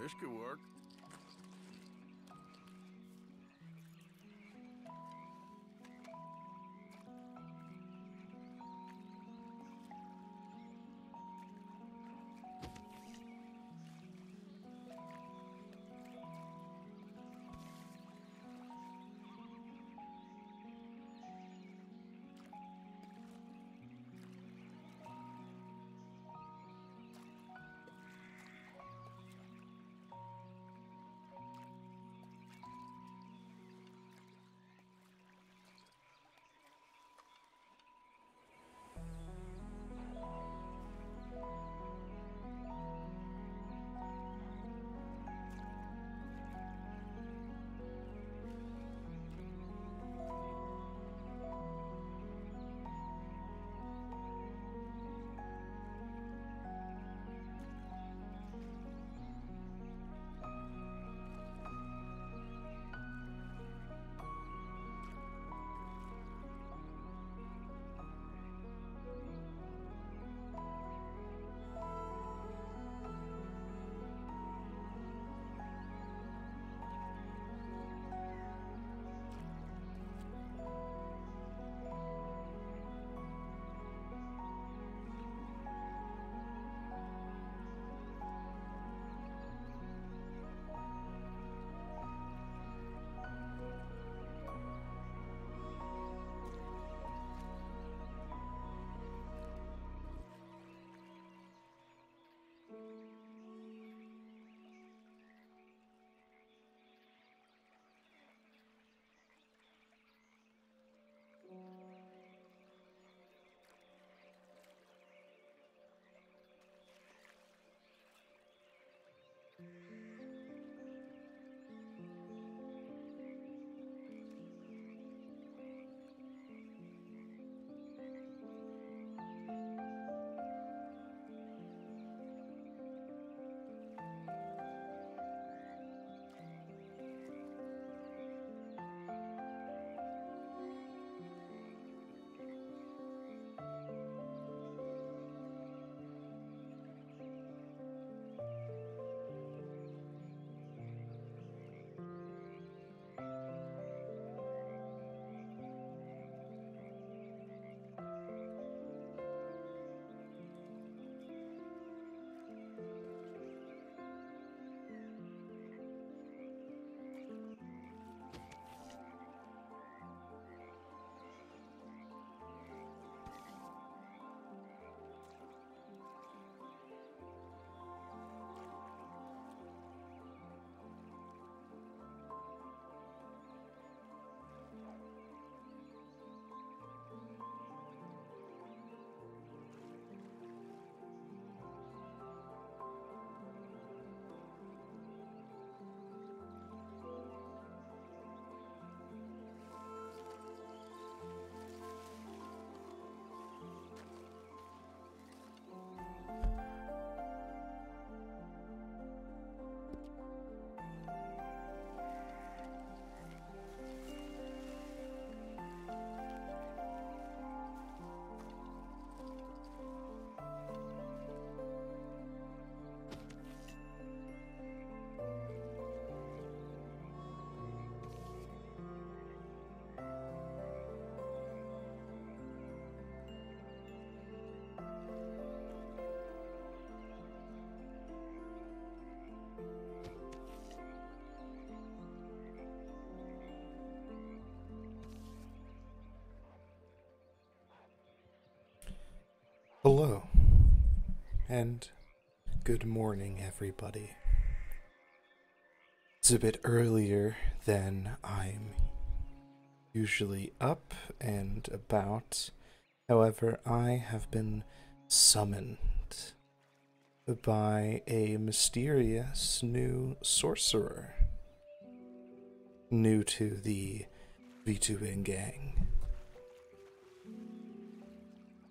This could work. And good morning, everybody. It's a bit earlier than I'm usually up and about. However, I have been summoned by a mysterious new sorcerer, new to the V2N gang.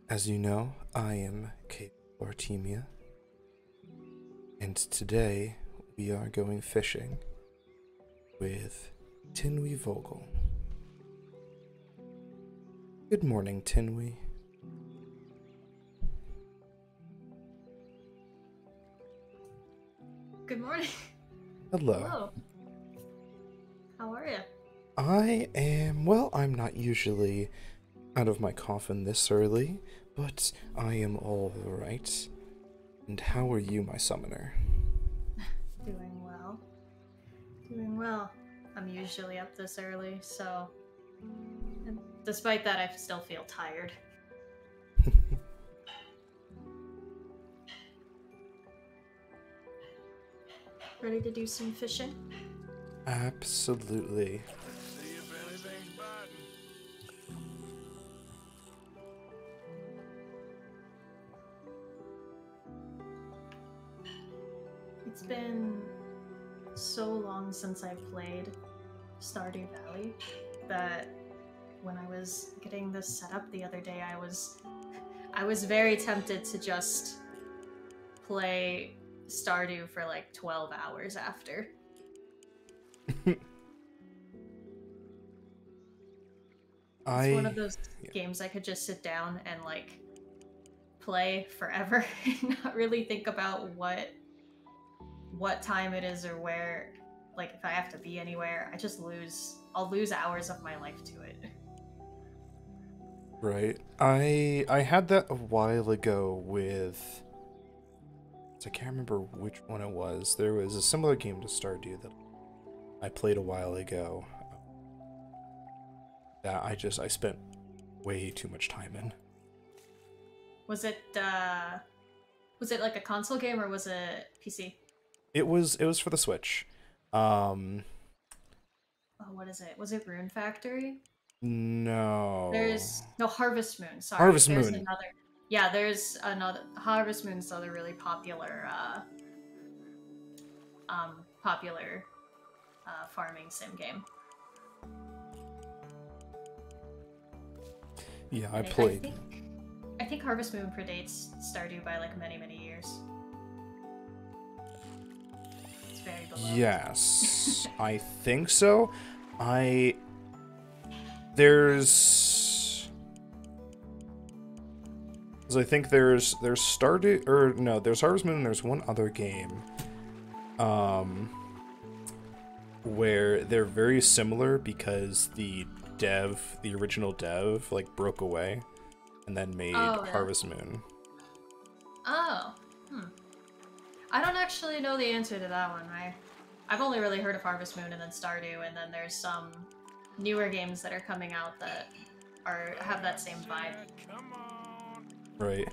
As you know, I am Caerul Artemia, and today we are going fishing with Tinwy Vogel. Good morning, Tinwy. Good morning. Hello. Hello. How are you? I am, well, I'm not usually out of my coffin this early, but I am all right. And how are you, my summoner? Doing well. Doing well. I'm usually up this early, so. And despite that, I still feel tired. Ready to do some fishing? Absolutely. Long since I played Stardew Valley that when I was getting this set up the other day, I was I was very tempted to just play Stardew for like 12 hours after. I It's one of those yeah. games I could just sit down and like play forever and not really think about what what time it is or where like if I have to be anywhere, I just lose I'll lose hours of my life to it. Right. I I had that a while ago with I can't remember which one it was. There was a similar game to Stardew that I played a while ago. That I just I spent way too much time in. Was it uh was it like a console game or was it PC? It was it was for the Switch. Um Oh, what is it? Was it Rune Factory? no. There's no Harvest Moon. Sorry, Harvest there's Moon. Another, yeah, there's another Harvest Moon's the other really popular, uh, um, popular uh, farming sim game. Yeah, I And played. I think, I think Harvest Moon predates Stardew by like many many years. Very. Yes, I think so. I there's I think there's there's Stardew or no, there's Harvest Moon and there's one other game um where they're very similar because the dev, the original dev like broke away and then made Oh. Harvest Moon. Oh. I don't actually know the answer to that one. I, I've only really heard of Harvest Moon and then Stardew, and then there's some newer games that are coming out that are have that same vibe. Right.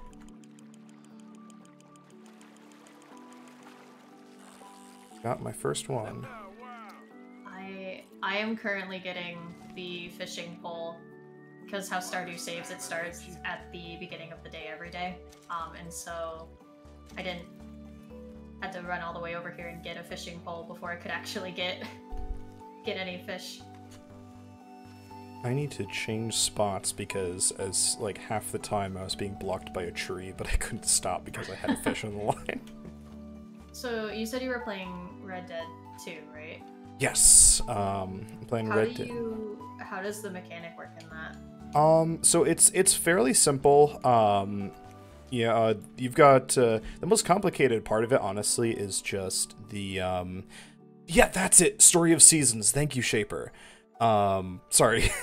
Got my first one. I I am currently getting the fishing pole because how Stardew saves it starts at the beginning of the day every day. Um, and so I didn't had to run all the way over here and get a fishing pole before I could actually get get any fish. I need to change spots because as like half the time I was being blocked by a tree, but I couldn't stop because I had a fish on the line. So you said you were playing Red Dead 2, right? Yes. Um I'm playing How Red do Dead. you how does the mechanic work in that? Um so it's it's fairly simple. Um yeah, uh, you've got uh, the most complicated part of it honestly is just the um yeah, that's it. Story of Seasons. Thank you, Shaper. Um sorry.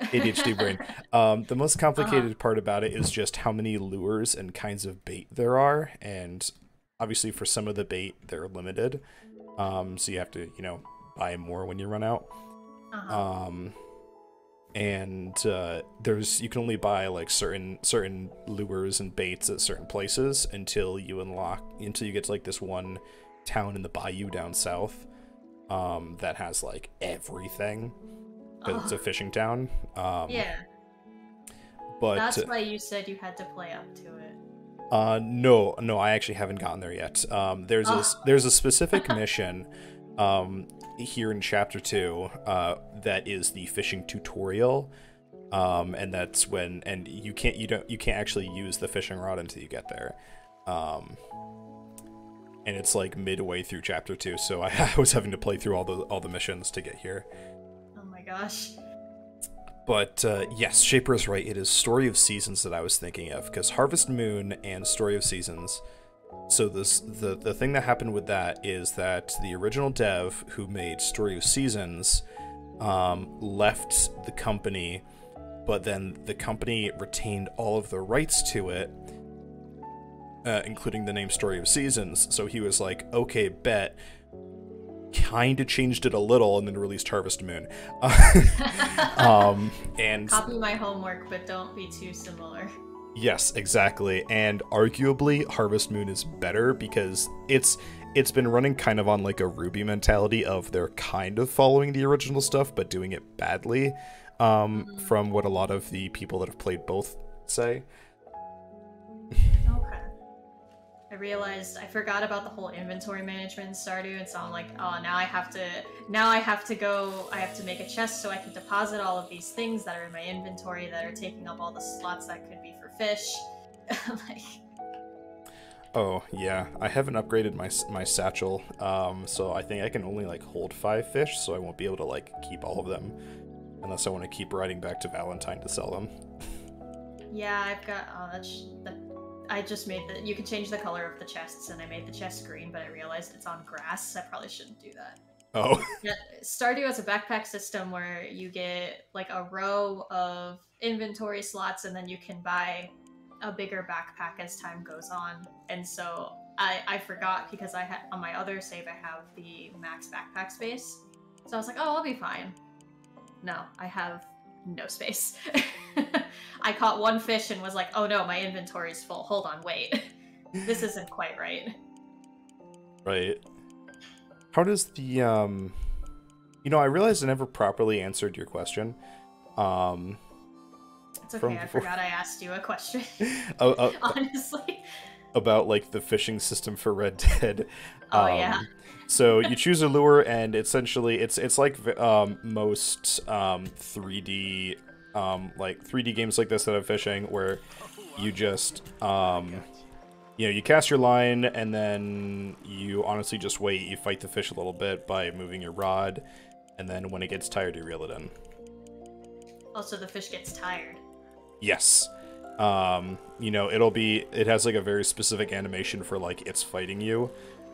ADHD brain. Um, the most complicated part about it is just how many lures and kinds of bait there are, and obviously for some of the bait they're limited. Um, so you have to, you know, buy more when you run out. Uh-huh. Um, and uh, there's you can only buy like certain certain lures and baits at certain places until you unlock until you get to like this one town in the bayou down south um, that has like everything. 'cause it's a Oh. fishing town. Um, yeah, but that's why you said you had to play up to it. Uh, no, no, I actually haven't gotten there yet. Um, there's a Oh. there's a specific mission, um, here in chapter two, uh, that is the fishing tutorial, um, and that's when and you can't you don't you can't actually use the fishing rod until you get there, um, and it's like midway through chapter two, so I, I was having to play through all the all the missions to get here. Oh my gosh. But uh, yes, Shaper is right. It is Story of Seasons that I was thinking of because Harvest Moon and Story of Seasons so this the the thing that happened with that is that the original dev who made Story of Seasons um, left the company, but then the company retained all of the rights to it, uh, including the name Story of Seasons. So he was like, "Okay, bet." Kind of changed it a little, and then released Harvest Moon. um, and Copy my homework, but don't be too similar. Yes, exactly. And arguably Harvest Moon is better because it's it's been running kind of on like a Ruby mentality of they're kind of following the original stuff but doing it badly. Um, from what a lot of the people that have played both say. Okay. I realized I forgot about the whole inventory management in Stardew, and so I'm like, oh, now I have to, now I have to go, I have to make a chest so I can deposit all of these things that are in my inventory that are taking up all the slots that could be for fish. like, Oh, yeah. I haven't upgraded my my satchel. Um, so I think I can only like hold 5 fish, so I won't be able to like keep all of them unless I want to keep riding back to Valentine to sell them. yeah, I've got, oh, that's, that, I just made the, you can change the color of the chests, and I made the chest green, but I realized it's on grass. I probably shouldn't do that. Oh. Stardew has a backpack system where you get like a row of inventory slots, and then you can buy a bigger backpack as time goes on. And so I, I forgot because I had on my other save I have the max backpack space. So I was like, oh, I'll be fine. No, I have no space. I caught one fish and was like, oh no, my inventory's full. Hold on, wait. this isn't quite right. Right. How does the um you know, I realized I never properly answered your question. Um It's okay, I before- forgot I asked you a question. uh, uh, Honestly. about like the fishing system for Red Dead. Oh, Um, yeah. So you choose a lure, and essentially, it's it's like um, most um, 3D um, like 3D games like this that I'm fishing, where you just um, you know you cast your line, and then you honestly just wait. You fight the fish a little bit by moving your rod, and then when it gets tired, you reel it in. Also, the fish gets tired. Yes. Um, you know, it'll be it has like a very specific animation for like it's fighting you.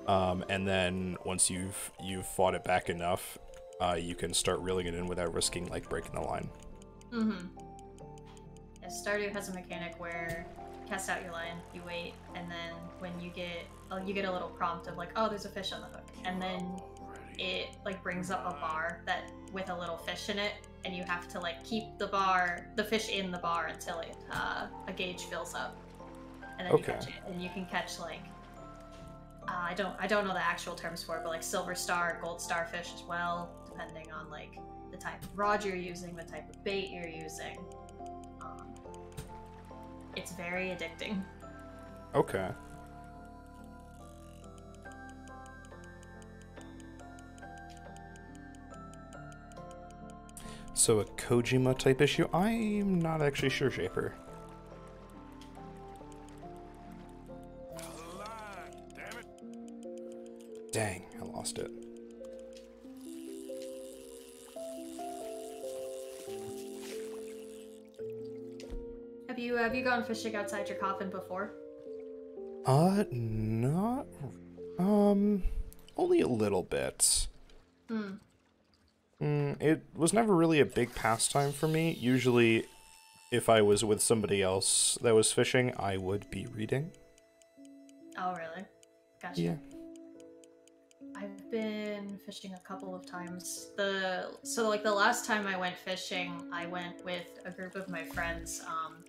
Um, and then once you've you've fought it back enough, uh, you can start reeling it in without risking like breaking the line. Mm-hmm. Yeah, Stardew has a mechanic where cast out your line, you wait, and then when you get oh, you get a little prompt of like, oh, there's a fish on the hook, and then it like brings up a bar that with a little fish in it, and you have to like keep the bar, the fish in the bar until it uh, a gauge fills up, and then Okay. you catch it, and you can catch like. Uh, I don't I don't know the actual terms for it, but like silver star, gold starfish as well, depending on like the type of rod you're using, the type of bait you're using. It's very addicting. Okay. So a Kojima type issue? I'm not actually sure, Shaper. Dang, I lost it. Have you have you gone fishing outside your coffin before? Uh, not. Um, only a little bit. Hmm. Mm, it was never really a big pastime for me. Usually, if I was with somebody else that was fishing, I would be reading. Oh, really? Gotcha. Yeah. I've been fishing a couple of times. The so like the last time I went fishing, I went with a group of my friends um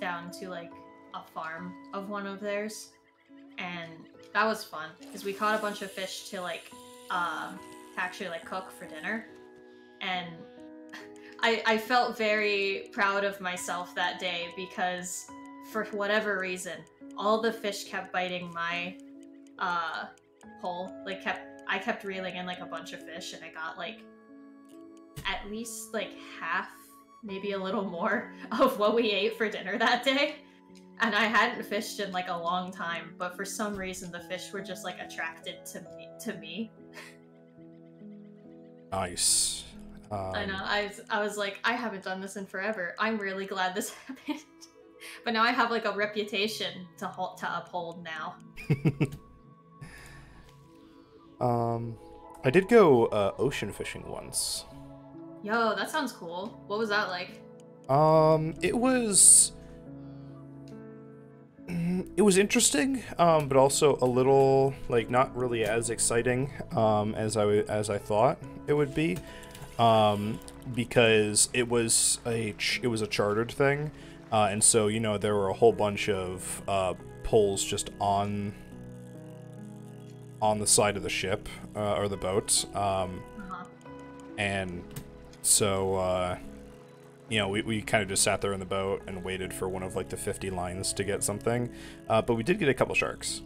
down to like a farm of one of theirs, and that was fun because we caught a bunch of fish to like um actually like cook for dinner, and I I felt very proud of myself that day because for whatever reason all the fish kept biting my uh hole like kept i kept reeling in like a bunch of fish and i got like at least like half maybe a little more of what we ate for dinner that day and i hadn't fished in like a long time but for some reason the fish were just like attracted to me to me Nice. Um, i know i was, I was like i haven't done this in forever i'm really glad this happened but now I have like a reputation to hold, to uphold now. um, I did go uh, ocean fishing once. Yo, that sounds cool. What was that like? Um, it was it was interesting, um, but also a little like not really as exciting um, as I as I thought it would be, um, because it was a ch- it was a chartered thing, uh, and so you know there were a whole bunch of uh, poles just on on the side of the ship uh, or the boat, um, Uh-huh. and so uh, you know we, we kind of just sat there in the boat and waited for one of like the 50 lines to get something uh, but we did get a couple sharks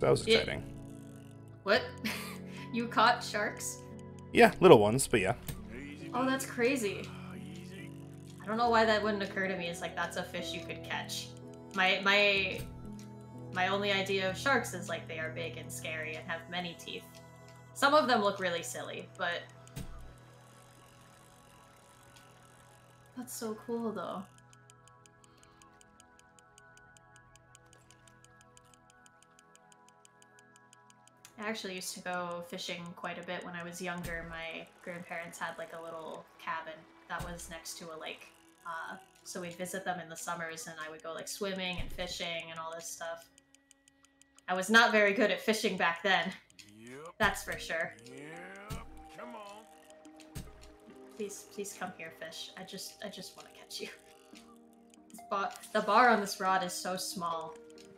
that was exciting What? you caught sharks? yeah little ones but yeah Oh, that's crazy. I don't know why that wouldn't occur to me. It's like that's a fish you could catch. My my my only idea of sharks is like they are big and scary and have many teeth. Some of them look really silly, but that's so cool though. I actually used to go fishing quite a bit when I was younger. My grandparents had like a little cabin that was next to a lake. Uh, so we'd visit them in the summers and I would go like swimming and fishing and all this stuff. I was not very good at fishing back then, Yep, that's for sure. yep. Please, please come here, fish. I just, I just want to catch you. The bar on this rod is so small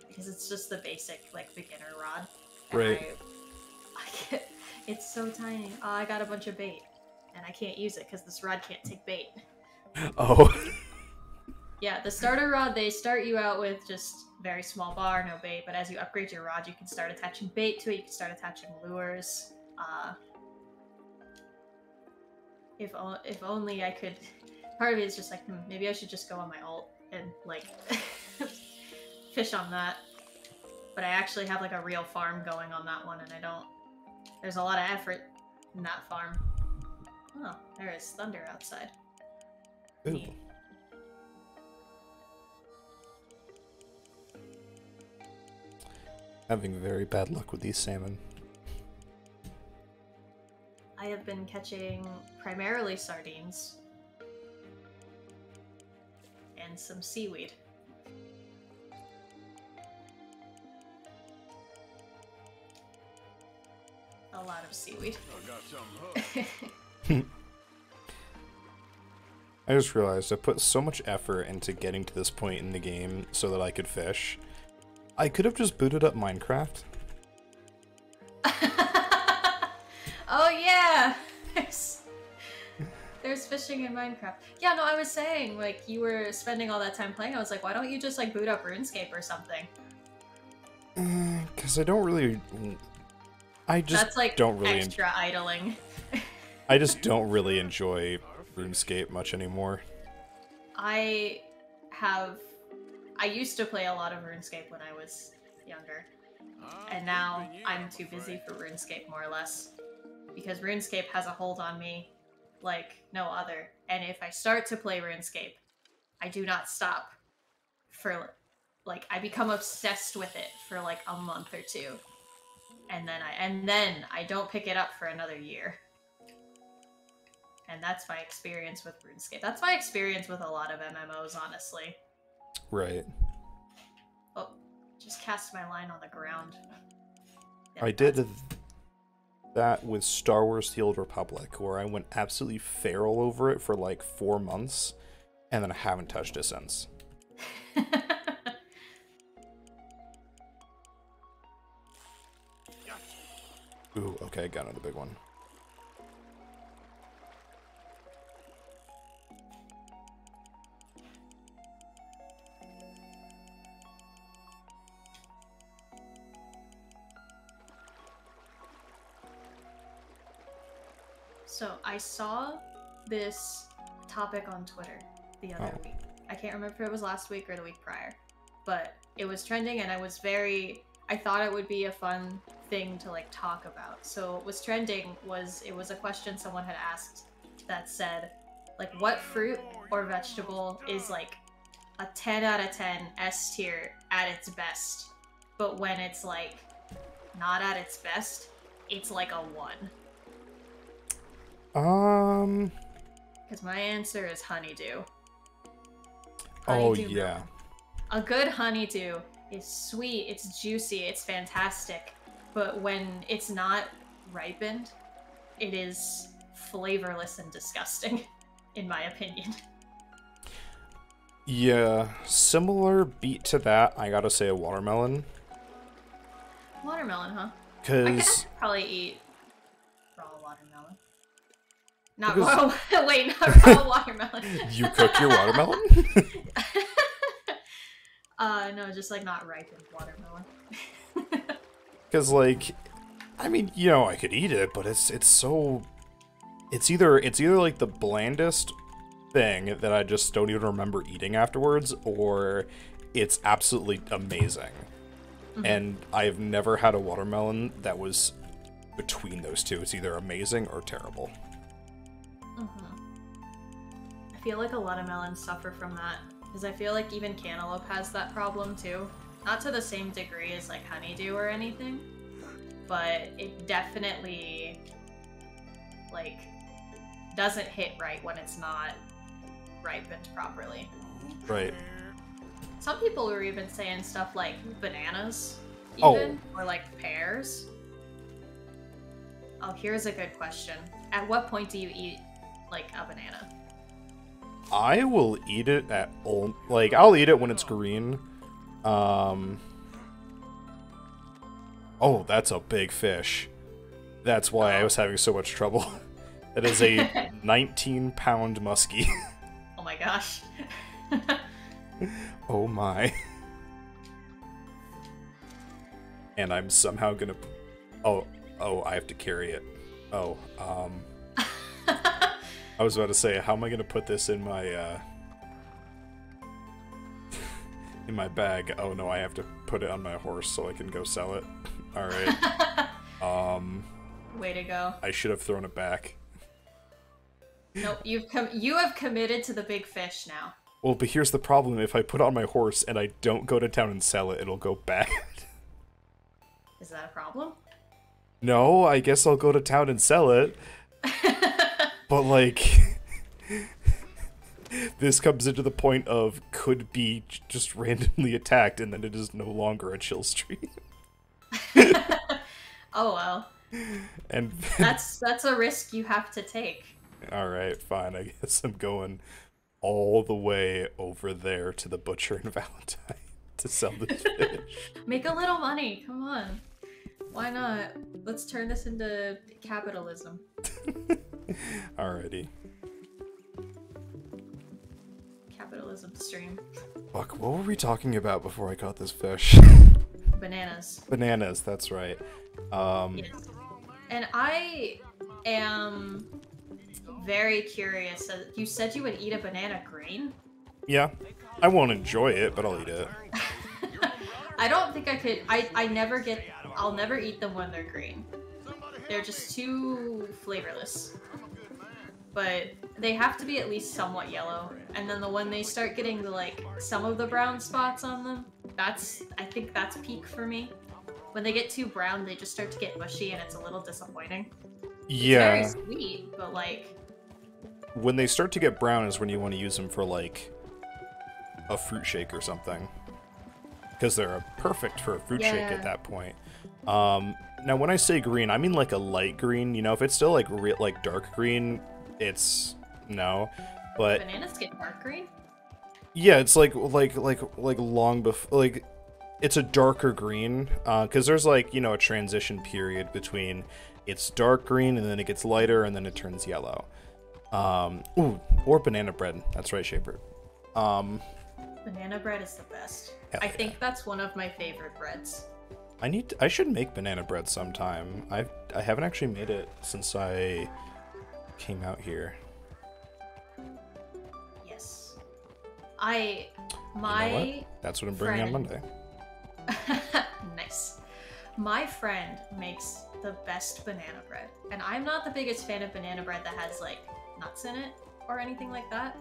because it's just the basic like beginner rod. Right. I, I get, it's so tiny. Oh, I got a bunch of bait, and I can't use it because this rod can't take bait. oh Yeah, the starter rod, they start you out with just very small bar, no bait, but as you upgrade your rod, you can start attaching bait to it, you can start attaching lures. Uh, if, o- if only I could. Part of it is just like, hmm, maybe I should just go on my alt and, like, fish on that. But I actually have, like, a real farm going on that one, and I don't. There's a lot of effort in that farm. Oh, there is thunder outside. Ooh. Having very bad luck with these salmon I have been catching primarily sardines and some seaweed. A lot of seaweed. I got something hooked. i just realized i put so much effort into getting to this point in the game so that i could fish i could have just booted up minecraft oh yeah, there's there's fishing in Minecraft. Yeah, no, I was saying like you were spending all that time playing. I was like, why don't you just like boot up RuneScape or something? Mm, because i don't really i just That's like don't really en- extra idling. i just don't really enjoy runescape much anymore I have. I used to play a lot of RuneScape when I was younger, and now I'm too busy for RuneScape more or less. Because RuneScape has a hold on me like no other. And if I start to play RuneScape, I do not stop for like I become obsessed with it for like a month or two. And then I and then I don't pick it up for another year. And that's my experience with RuneScape. That's my experience with a lot of MMOs, honestly. right Oh, just cast my line on the ground. I did that with Star Wars The Old Republic, where I went absolutely feral over it for like four months, and then I haven't touched it since. Ooh, okay, got another big one. Saw this topic on Twitter the other Oh. week. I can't remember if it was last week or the week prior, but it was trending and I was very I thought it would be a fun thing to like talk about. So what was trending was it was a question someone had asked that said like what fruit or vegetable is like a 10 out of 10 S tier at its best. But when it's like not at its best, it's like a 1. Um. Because my answer is honeydew. Oh yeah. milk. A good honeydew is sweet, it's juicy, it's fantastic. But when it's not ripened, it is flavorless and disgusting, in my opinion. Yeah. Similar beat to that. I gotta say a watermelon. Watermelon, huh? Because I could probably eat. Not Because- raw. Wait, not raw watermelon. you cook your watermelon. uh, no, just like not ripened watermelon. Because like, I mean, you know, I could eat it, but it's it's so, it's either it's either like the blandest thing that I just don't even remember eating afterwards, or it's absolutely amazing. And I've never had a watermelon that was between those two. It's either amazing or terrible. Mm-hmm. I feel like a lot of melons suffer from that because I feel like even cantaloupe has that problem too. Not to the same degree as like honeydew or anything, but it definitely like doesn't hit right when it's not ripened properly. Right. Some people were even saying stuff like bananas, Oh. even or like pears. Oh, here's a good question. At what point do you eat like a banana? I will eat it at all. Like I'll eat it when it's green. Um. Oh, that's a big fish. That's why I was having so much trouble. That is a 19 pound muskie. Oh my gosh. oh my. And I'm somehow gonna. Oh, oh, I have to carry it. Oh, um. I was about to say, how am I gonna put this in my, uh. in my bag? Oh no, I have to put it on my horse so I can go sell it. Alright. um, Way to go. I should have thrown it back. Nope, you've com- you have committed to the big fish now. Well, but here's the problem if I put it on my horse and I don't go to town and sell it, it'll go bad. Is that a problem? no, I guess I'll go to town and sell it. But like this comes into the point of could be just randomly attacked and then it is no longer a chill stream. Oh well. And That's that's a risk you have to take. all right, fine. I guess I'm going all the way over there to the butcher in Valentine to sell this fish. Make a little money. Come on. Why not? Let's turn this into capitalism. Alrighty. Capitalism stream. Fuck, what were we talking about before I caught this fish? Bananas. Bananas, that's right. Um Yes. And I am very curious. Uh, You said you would eat a banana green? yeah. I won't enjoy it, but I'll eat it. I don't think I could. I, I never get. I'll never eat them when they're green. They're just too flavorless. But they have to be at least somewhat yellow. And then the when they start getting the like some of the brown spots on them, that's I think that's peak for me. When they get too brown, they just start to get mushy, and it's a little disappointing. Yeah. It's very sweet, but like when they start to get brown is when you want to use them for like a fruit shake or something because they're perfect for a fruit shake at that point um now when i say green i mean like a light green you know if it's still like real like dark green it's no but bananas get dark green. yeah it's like like like like long before like it's a darker green because there's like you know a transition period between it's dark green and then it gets lighter and then it turns yellow um ooh, or banana bread that's right shaper um Banana bread is the best. I yeah. think that's one of my favorite breads. I need i should make banana bread sometime i i haven't actually made it since i came out here Yes. I You know my that's what i'm bringing on monday nice. My friend makes the best banana bread. And I'm not the biggest fan of banana bread that has like nuts in it or anything like that.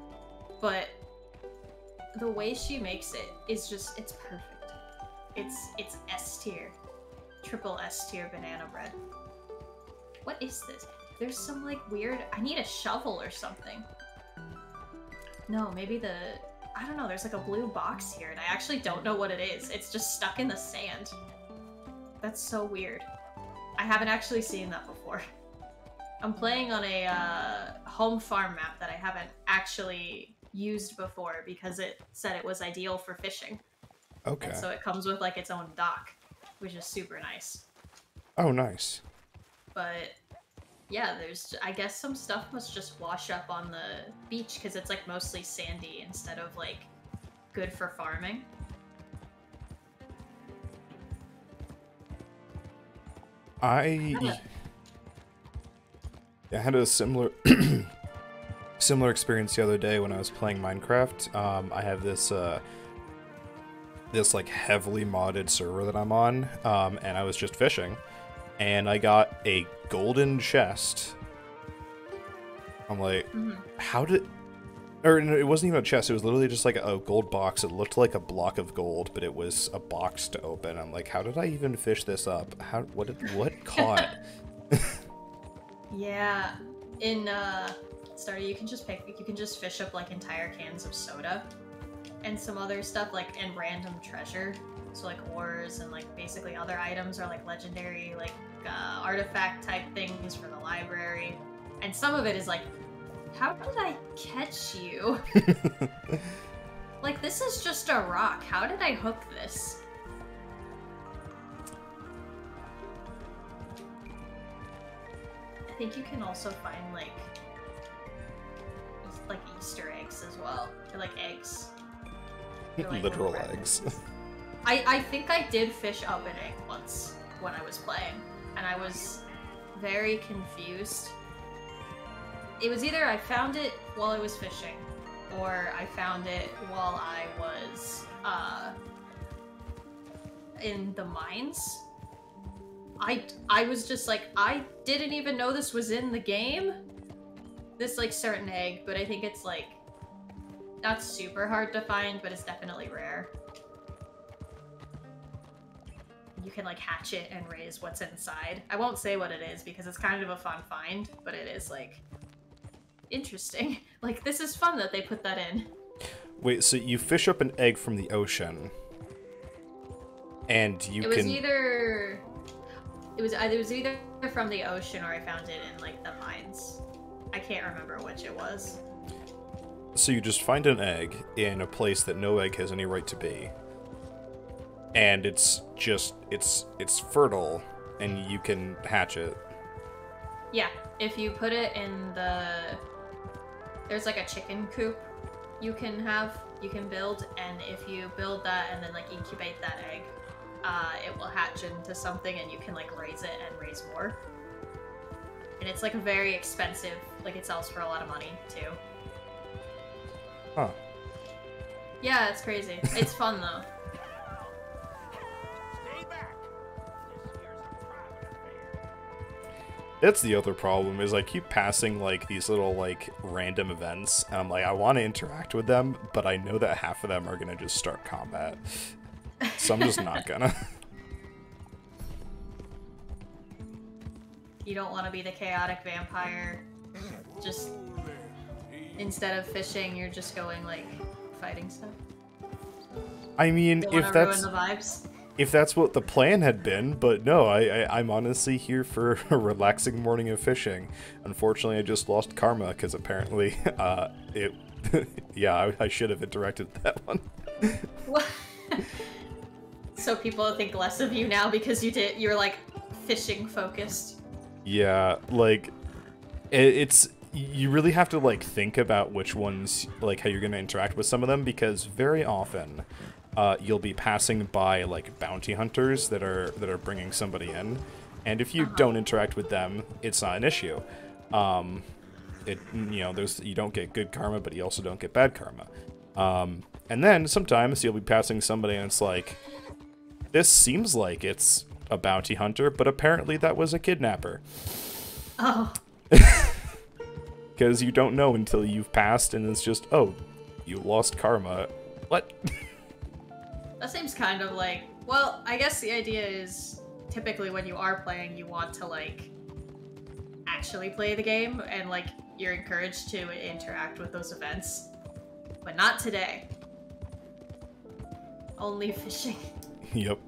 But the way she makes it is just it's perfect. It's it's S tier, triple S tier banana bread. What is this? There's some like weird. I need a shovel or something. No, maybe the. I don't know. There's like a blue box here, and I actually don't know what it is. It's just stuck in the sand. That's so weird. I haven't actually seen that before. I'm playing on a uh, home farm map that I haven't actually used before because it said it was ideal for fishing. Okay. And so it comes with like its own dock, which is super nice. Oh, nice. But yeah, there's I guess some stuff must just wash up on the beach because it's like mostly sandy instead of like good for farming. I I had a similar similar experience the other day when I was playing Minecraft. Um, I have this uh, this like heavily modded server that I'm on, um, and I was just fishing, and I got a golden chest. I'm like, Mhm. how did? Or no, it wasn't even a chest. It was literally just like a gold box. It looked like a block of gold, but it was a box to open. I'm like, how did I even fish this up? How? What? Did, what caught? Yeah, in uh, Stardew you can just pick you can just fish up like entire cans of soda, and some other stuff like and random treasure. So like ores and like basically other items are like legendary like uh, artifact type things for the library, and some of it is like, how did I catch you? like this is just a rock. How did I hook this? I think you can also find like like Easter eggs as well, or like eggs. Literal eggs. I I think I did fish up an egg once when I was playing, and I was very confused. It was either I found it while I was fishing, or I found it while I was uh, in the mines. I I was just like I didn't even know this was in the game. This like certain egg, but I think it's like not super hard to find, but it's definitely rare. You can like hatch it and raise what's inside. I won't say what it is because it's kind of a fun find, but it is like interesting. Like this is fun that they put that in. Wait, so you fish up an egg from the ocean, and you it was can. either it was either it was either from the ocean or I found it in like the mines. I can't remember which it was. So you just find an egg in a place that no egg has any right to be, and it's just it's it's fertile, and you can hatch it. Yeah, if you put it in the there's like a chicken coop you can have you can build and if you build that and then like incubate that egg uh, it will hatch into something and you can like raise it and raise more. And it's like a very expensive like it sells for a lot of money too Huh. yeah it's crazy it's fun though Stay back. This here's a private affair. That's the other problem is I keep passing like these little like random events, and I'm like I want to interact with them, but I know that half of them are gonna just start combat, so I'm just not gonna. you don't want to be the chaotic vampire just Ooh, there. Instead of fishing you're just going like fighting stuff I mean, if that's the vibes if that's what the plan had been, but no, I, I I'm honestly here for a relaxing morning of fishing. Unfortunately, I just lost karma because apparently, uh, it, yeah, I, I should have interacted with that one. So people think less of you now because you did you're like fishing focused. Yeah, like it, it's you really have to like think about which ones like how you're going to interact with some of them because very often uh, you'll be passing by like bounty hunters that are that are bringing somebody in. And if you don't interact with them it's not an issue. Um it you know there's you don't get good karma but you also don't get bad karma. Um and then sometimes you'll be passing somebody and it's like this seems like it's a bounty hunter but apparently that was a kidnapper. Oh, because you don't know until you've passed and it's just oh you lost karma What? That seems kind of like. Well, I guess the idea is typically when you are playing, you want to like actually play the game, and like you're encouraged to interact with those events. But not today. Only fishing. yep.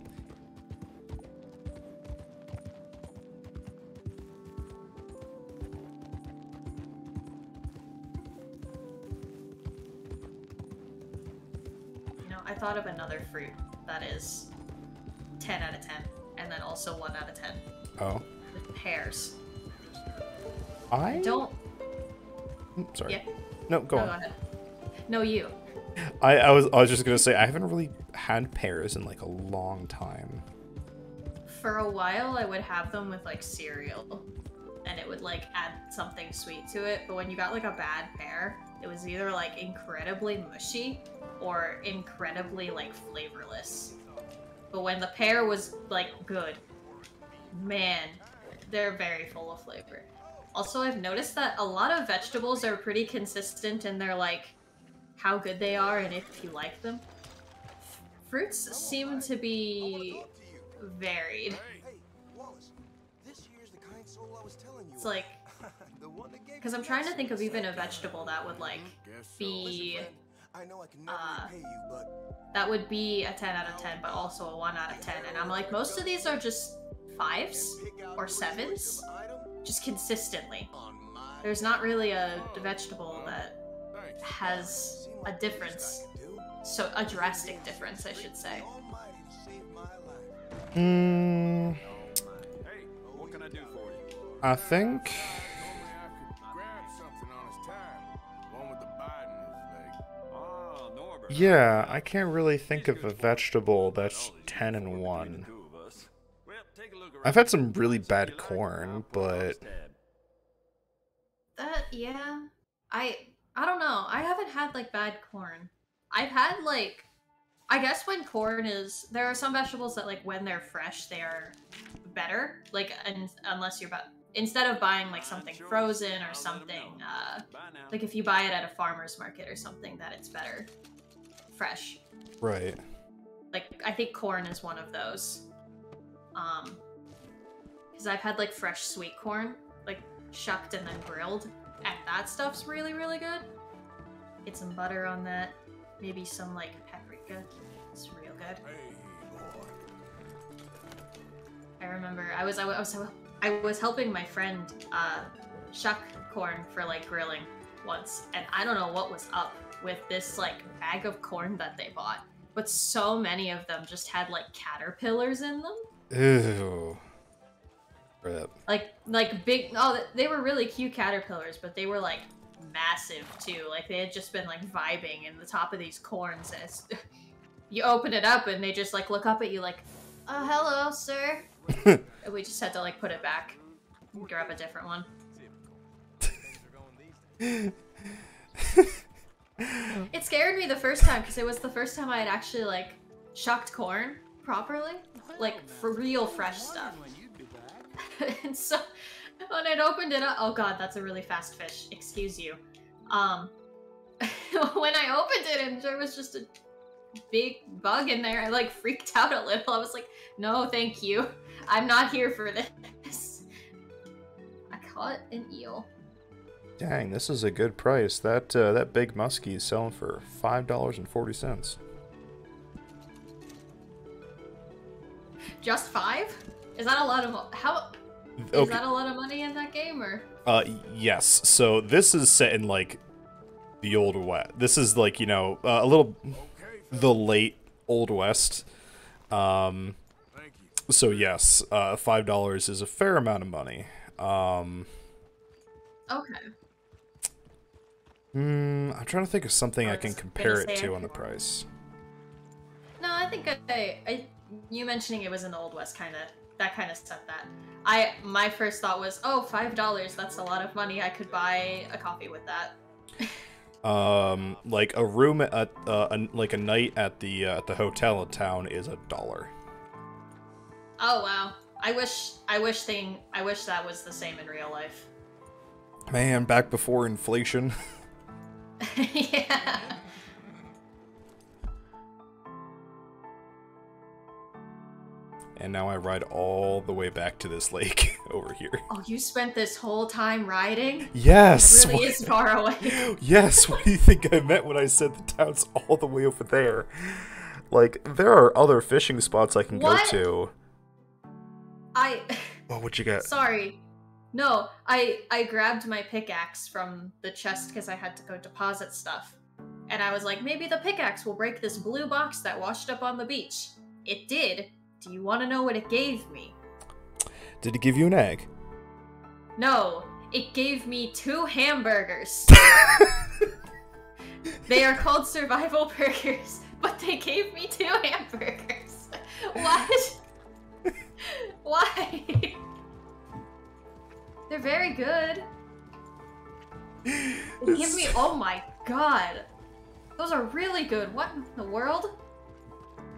I thought of another fruit that is 10 out of 10, and then also 1 out of 10. Oh. With pears. I Don't. Mm, Sorry. Yeah. No, go no, on. go ahead. No, you. I, I was I was just gonna say I haven't really had pears in like a long time. For a while, I would have them with like cereal, and it would like add something sweet to it. But when you got like a bad pear, it was either like incredibly mushy or incredibly like flavorless. But when the pear was like good, man, they're very full of flavor. Also, I've noticed that a lot of vegetables are pretty consistent in their like how good they are and if you like them. Fruits seem to be varied. Hey, Wallace, this here's the kind soul I was telling you It's like The one that gave because I'm trying to think of even a vegetable that would like be I know I can never uh, repay you, but that would be a 10 out of 10, but also a 1 out of 10. And I'm like, most of these are just fives or sevens, choice of item just consistently. There's not really a vegetable that has a like the least difference. I could do. So a drastic difference, I should say. Almighty to save my life. Hmm. Hey, what can I do for you? I think. Yeah, I can't really think of a vegetable that's ten and one. Well, take a look I've had some really bad corn, but That, yeah. I, I don't know. I haven't had like bad corn. I've had like, I guess when corn is, there are some vegetables that like when they're fresh, they are better. Like, and unless you're about, instead of buying like something frozen or something, uh, like if you buy it at a farmer's market or something, that it's better fresh. right. Like I think corn is one of those. Um, because I've had like fresh sweet corn, like shucked and then grilled, and that stuff's really really good. Get some butter on that, maybe some like paprika. It's real good. I remember I was I was I was helping my friend uh, shuck corn for like grilling once, and I don't know what was up with this like bag of corn that they bought, but so many of them just had like caterpillars in them, Ew. Rip. like like big. Oh, they were really cute caterpillars, but they were like massive too. Like they had just been like vibing in the top of these corns. As you open it up, and they just like look up at you like, "Uh, hello, sir." And we just had to like put it back, grab a different one. It scared me the first time because it was the first time I had actually like shucked corn properly, like for real fresh stuff. and so when I'd opened it up, oh god, that's a really fast fish. Excuse you. Um, when I opened it and there was just a big bug in there, I like freaked out a little. I was like, no, thank you. I'm not here for this. I caught an eel. Dang, this is a good price. That uh, that big muskie is selling for five dollars and forty cents. Just five? Is that a lot of how? Is Okay. that a lot of money in that game or? Uh, yes. So this is set in like the old west. This is like you know uh, a little the late old west. Um, so yes, uh, five dollars is a fair amount of money. Um, Okay. Hmm, I'm trying to think of something I I can compare it to on the price. No, I think I, I you mentioning it was an old west kind of that kind of set that. I my first thought was, oh, five dollars. That's a lot of money. I could buy a coffee with that. Um, like a room at uh, a, like a night at the uh, at the hotel in town is a dollar. Oh wow. I wish I wish thing I wish that was the same in real life. Man, back before inflation. yeah. And now I ride all the way back to this lake over here. Oh, you spent this whole time riding? Yes. It really what, is far away. yes. What do you think I meant when I said the town's all the way over there? Like, there are other fishing spots I can what? go to. I. Oh, what you got? Sorry, no, I I grabbed my pickaxe from the chest because I had to go deposit stuff. And I was like, maybe the pickaxe will break this blue box that washed up on the beach. It did. Do you want to know what it gave me? Did it give you an egg? No, it gave me two hamburgers. they are called survival burgers, but they gave me two hamburgers. What? Why? They're very good. Give me. Oh my god. Those are really good. What in the world?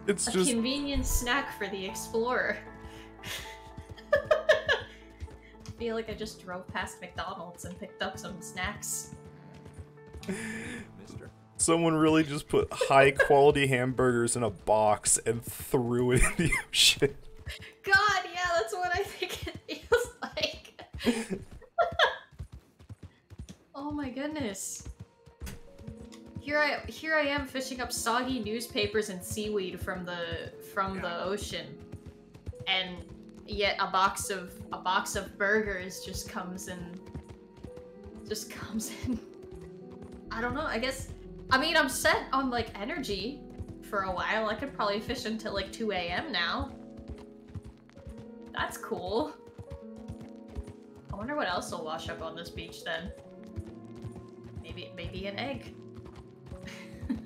It's A just convenient snack for the explorer. I feel like I just drove past McDonald's and picked up some snacks. Mister. someone really just put high quality hamburgers in a box and threw it in the ocean. God, yeah, that's what I think it feels like. oh my goodness. Here I here I am fishing up soggy newspapers and seaweed from the from the ocean. And yet a box of a box of burgers just comes in just comes in. I don't know, I guess I mean I'm set on like energy for a while. I could probably fish until like 2 a.m. now. That's cool. I wonder what else will wash up on this beach then. Maybe maybe an egg.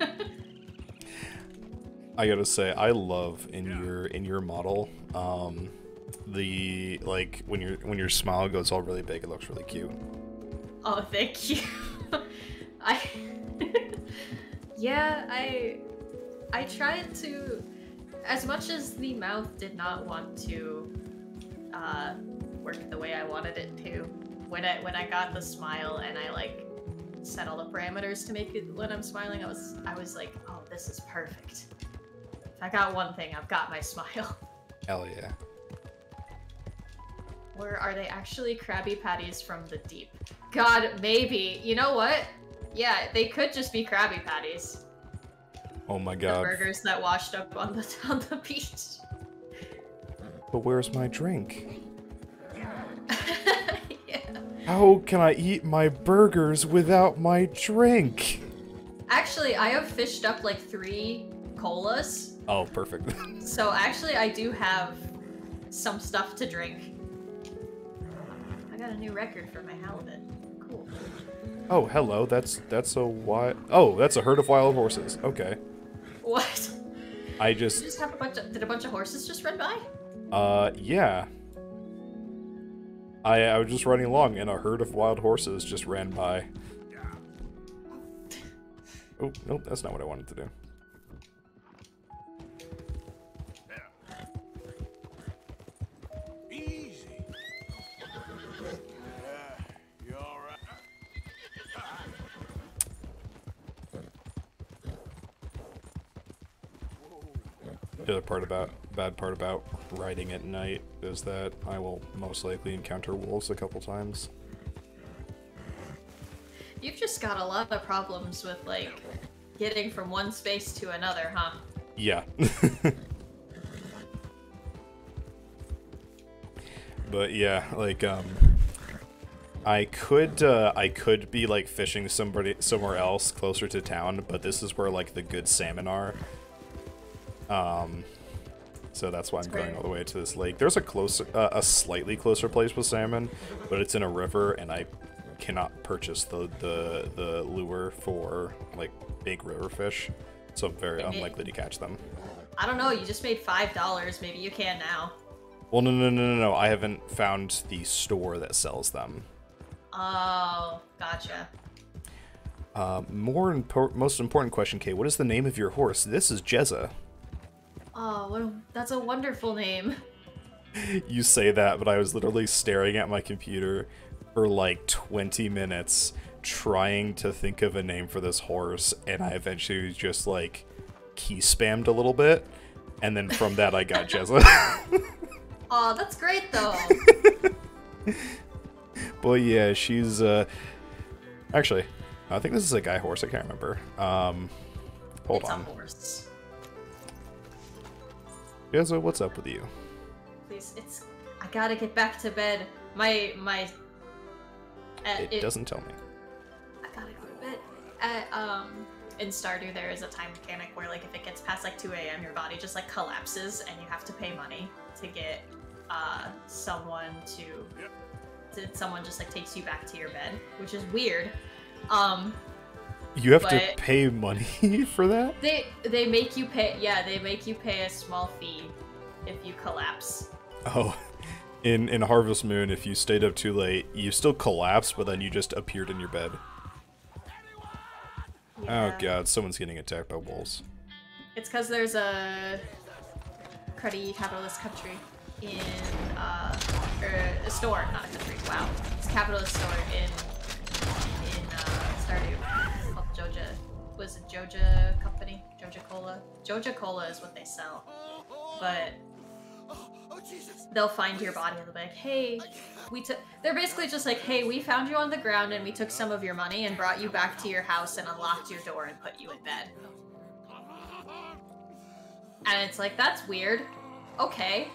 I gotta say, I love in your in your model, um, the like when your when your smile goes all really big, it looks really cute. oh, thank you. I Yeah, I I tried to as much as the mouth did not want to uh the way I wanted it to. When I when I got the smile and I like set all the parameters to make it when I'm smiling, I was I was like, oh, this is perfect. If I got one thing, I've got my smile. Hell yeah! Or are they actually Krabby Patties from the deep? God, maybe. You know what? Yeah, they could just be Krabby Patties. Oh my god. The burgers that washed up on the on the beach. But where's my drink? yeah. How can I eat my burgers without my drink? Actually, I have fished up like three colas. Oh, perfect. So actually, I do have some stuff to drink. I got a new record for my halibut. Cool. oh, hello. That's that's a wild. Oh, that's a herd of wild horses. Okay. What? I Did you just just have a bunch of? Did a bunch of horses just run by? uh yeah. I I was just running along and a herd of wild horses just ran by. Oh, nope, that's not what I wanted to do. The other part about bad part about riding at night is that I will most likely encounter wolves a couple times. You've just got a lot of problems with like getting from one space to another, huh? Yeah. but yeah, like um I could uh I could be like fishing somebody somewhere else closer to town, but this is where like the good salmon are. Um so that's why I'm going all the way to this lake. There's a closer uh, a slightly closer place with salmon, but it's in a river and I cannot purchase the the the lure for like big river fish. So I'm very unlikely to catch them. I don't know. You just made five dollars. Maybe you can now. Well, no, no, no, no, no. I haven't found the store that sells them. Oh, gotcha. Uh, more impor- most important question, Kay. What is the name of your horse? This is Jezza. Oh, what a, that's a wonderful name. You say that, but I was literally staring at my computer for like 20 minutes trying to think of a name for this horse, and I eventually just like key spammed a little bit, and then from that I got Jezza. Oh, that's great though. But yeah, she's uh actually I think this is a guy horse, I can't remember. Um hold it's on. A what's up with you? Please, it's. I gotta get back to bed. My my. Uh, It, doesn't tell me. I gotta go to bed. At, um, in Stardew, there is a time mechanic where, like, if it gets past like 2 a.m., your body just like collapses, and you have to pay money to get uh someone to. to someone just like takes you back to your bed, which is weird. Um, You have to pay money for that? they they make you pay. Yeah, they make you pay a small fee if you collapse. Oh. In in Harvest Moon, if you stayed up too late, you still collapse, but then you just appeared in your bed. Oh god, someone's getting attacked by wolves. It's because there's a cruddy capitalist country in uh, or a store, not a country. Wow, it's a capitalist store in in uh, Stardew Joja. Was it Joja Company? Joja Cola. Joja Cola is what they sell, but they'll find your body and they'll be like, "Hey, we took." They're basically just like, "Hey, we found you on the ground and we took some of your money and brought you back to your house and unlocked your door and put you in bed." And it's like, "That's weird." Okay.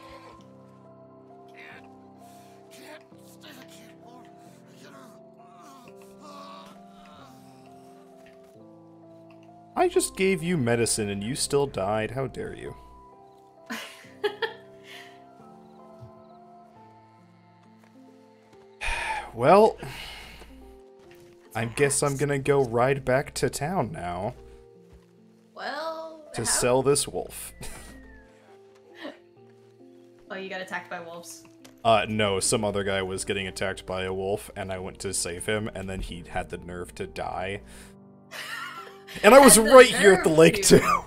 I just gave you medicine and you still died. How dare you? well, I guess I'm gonna go ride back to town now Well, to how- sell this wolf. Oh, you got attacked by wolves. Uh, no, some other guy was getting attacked by a wolf, and I went to save him, and then he had the nerve to die. And I was right here at the lake, to. too.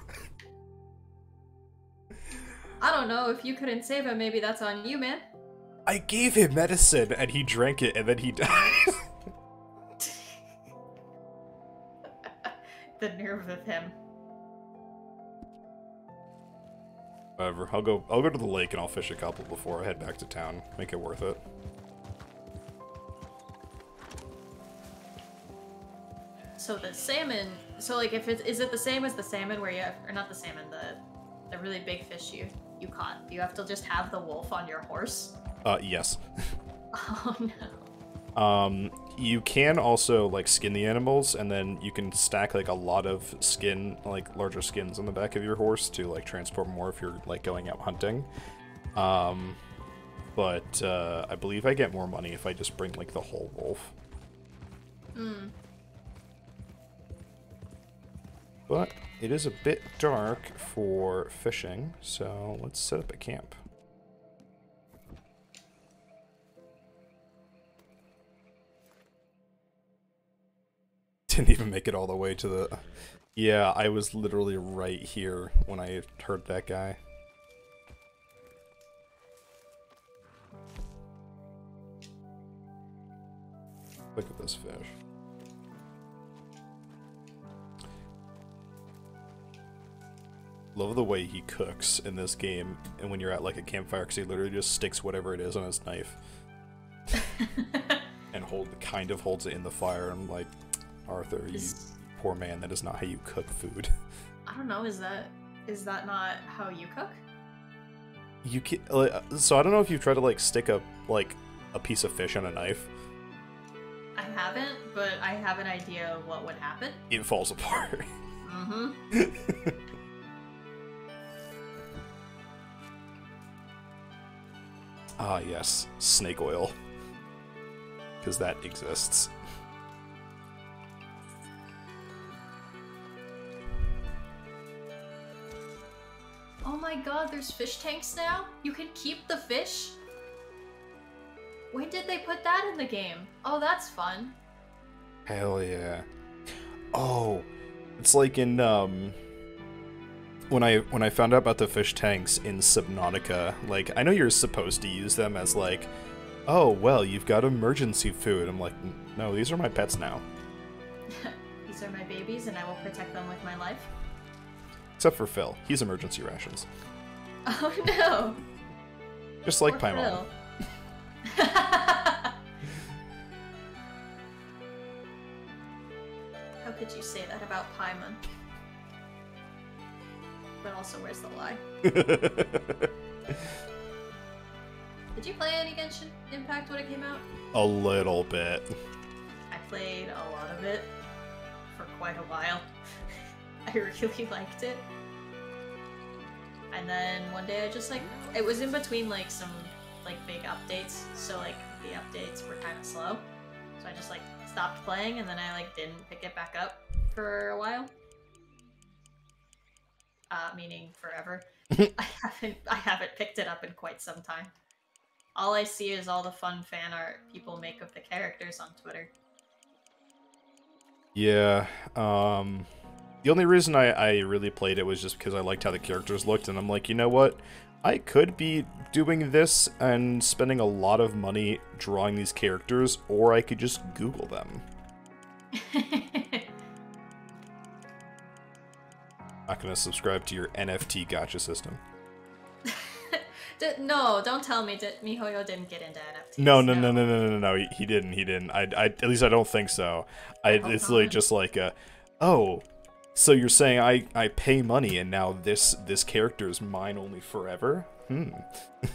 I don't know if you couldn't save him. Maybe that's on you, man. I gave him medicine, and he drank it, and then he died. The nerve of him. Whatever, I'll go. I'll go to the lake and I'll fish a couple before I head back to town. Make it worth it. So the salmon. So like, if it is it the same as the salmon where you have, or not the salmon, the the really big fish you you caught. You have to just have the wolf on your horse. Uh, yes. Oh no. Um, you can also like skin the animals, and then you can stack like a lot of skin, like larger skins on the back of your horse to like transport more if you're like going out hunting. Um, but uh, I believe I get more money if I just bring like the whole wolf. Hmm. But it is a bit dark for fishing, so let's set up a camp. Didn't even make it all the way to the. Yeah, I was literally right here when I heard that guy. Look at this fish. Love the way he cooks in this game, and when you're at like a campfire, because he literally just sticks whatever it is on his knife and hold kind of holds it in the fire. I'm like, Arthur, you poor man. That is not how you cook food. I don't know. Is that is that not how you cook? You can like, so I don't know if you've tried to like stick a like a piece of fish on a knife. I haven't, but I have an idea of what would happen. It falls apart. Mm-hmm. Ah, yes, snake oil, because that exists. Oh my god, there's fish tanks now? You can keep the fish? When did they put that in the game? Oh, that's fun. Hell yeah. Oh, it's like in um when I when I found out about the fish tanks in Subnautica, like I know you're supposed to use them as like, oh well, you've got emergency food. I'm like, no, these are my pets now. These are my babies, and I will protect them with my life. Except for Phil, he's emergency rations. Oh no! Just like Or Paimon. Phil. How could you say that about Paimon? But also, where's the lie? Did you play any Genshin Impact when it came out? a little bit. I played a lot of it for quite a while. I really liked it. And then one day I just like it was in between like some like big updates, so like the updates were kind of slow. So I just like stopped playing and then I like didn't pick it back up for a while. Uh, meaning forever. I haven't I haven't picked it up in quite some time. All I see is all the fun fan art people make of the characters on Twitter. Yeah. Um, the only reason I, I really played it was just because I liked how the characters looked, and I'm like, you know what? I could be doing this and spending a lot of money drawing these characters, or I could just Google them. Not gonna subscribe to your NFT gacha system. No, don't tell me that Mihoyo didn't get into NFTs. No, no, no, no, no, no, no, no. He, he didn't. He didn't. I, I, at least I don't think so. I, Oh, it's literally just like, a, oh, so you're saying I, I pay money and now this, this character is mine only forever? Hmm.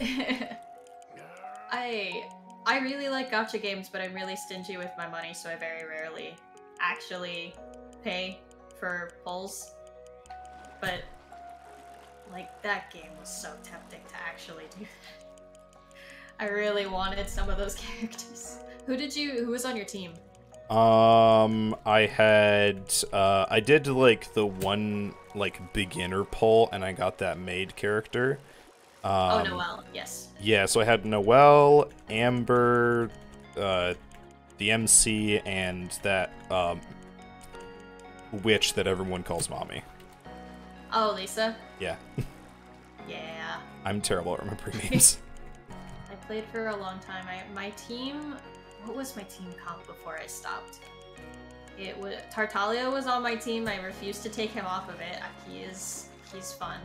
I I really like gacha games, but I'm really stingy with my money, so I very rarely actually pay for pulls. But like that game was so tempting to actually do that. I really wanted some of those characters. Who did you who was on your team? Um, I had, uh, I did like the one like beginner pull, and I got that maid character. Um, oh Noelle, yes. Yeah, so I had Noelle, Amber, uh, the MC, and that um, witch that everyone calls mommy. Oh Lisa. Yeah, Yeah. I'm terrible at remembering names. I played for a long time. I my team what was my team comp before I stopped? It was Tartaglia was on my team. I refused to take him off of it. He is he's fun.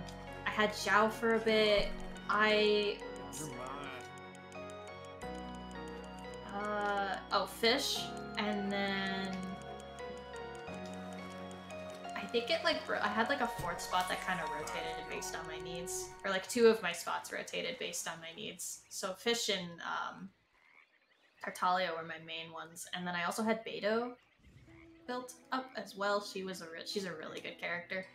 I had Xiao for a bit. I uh oh fish and then I think it like I had like a fourth spot that kind of rotated based on my needs, or like two of my spots rotated based on my needs. So Fischl and um, Tartaglia were my main ones, and then I also had Beidou built up as well. She was a she's a really good character.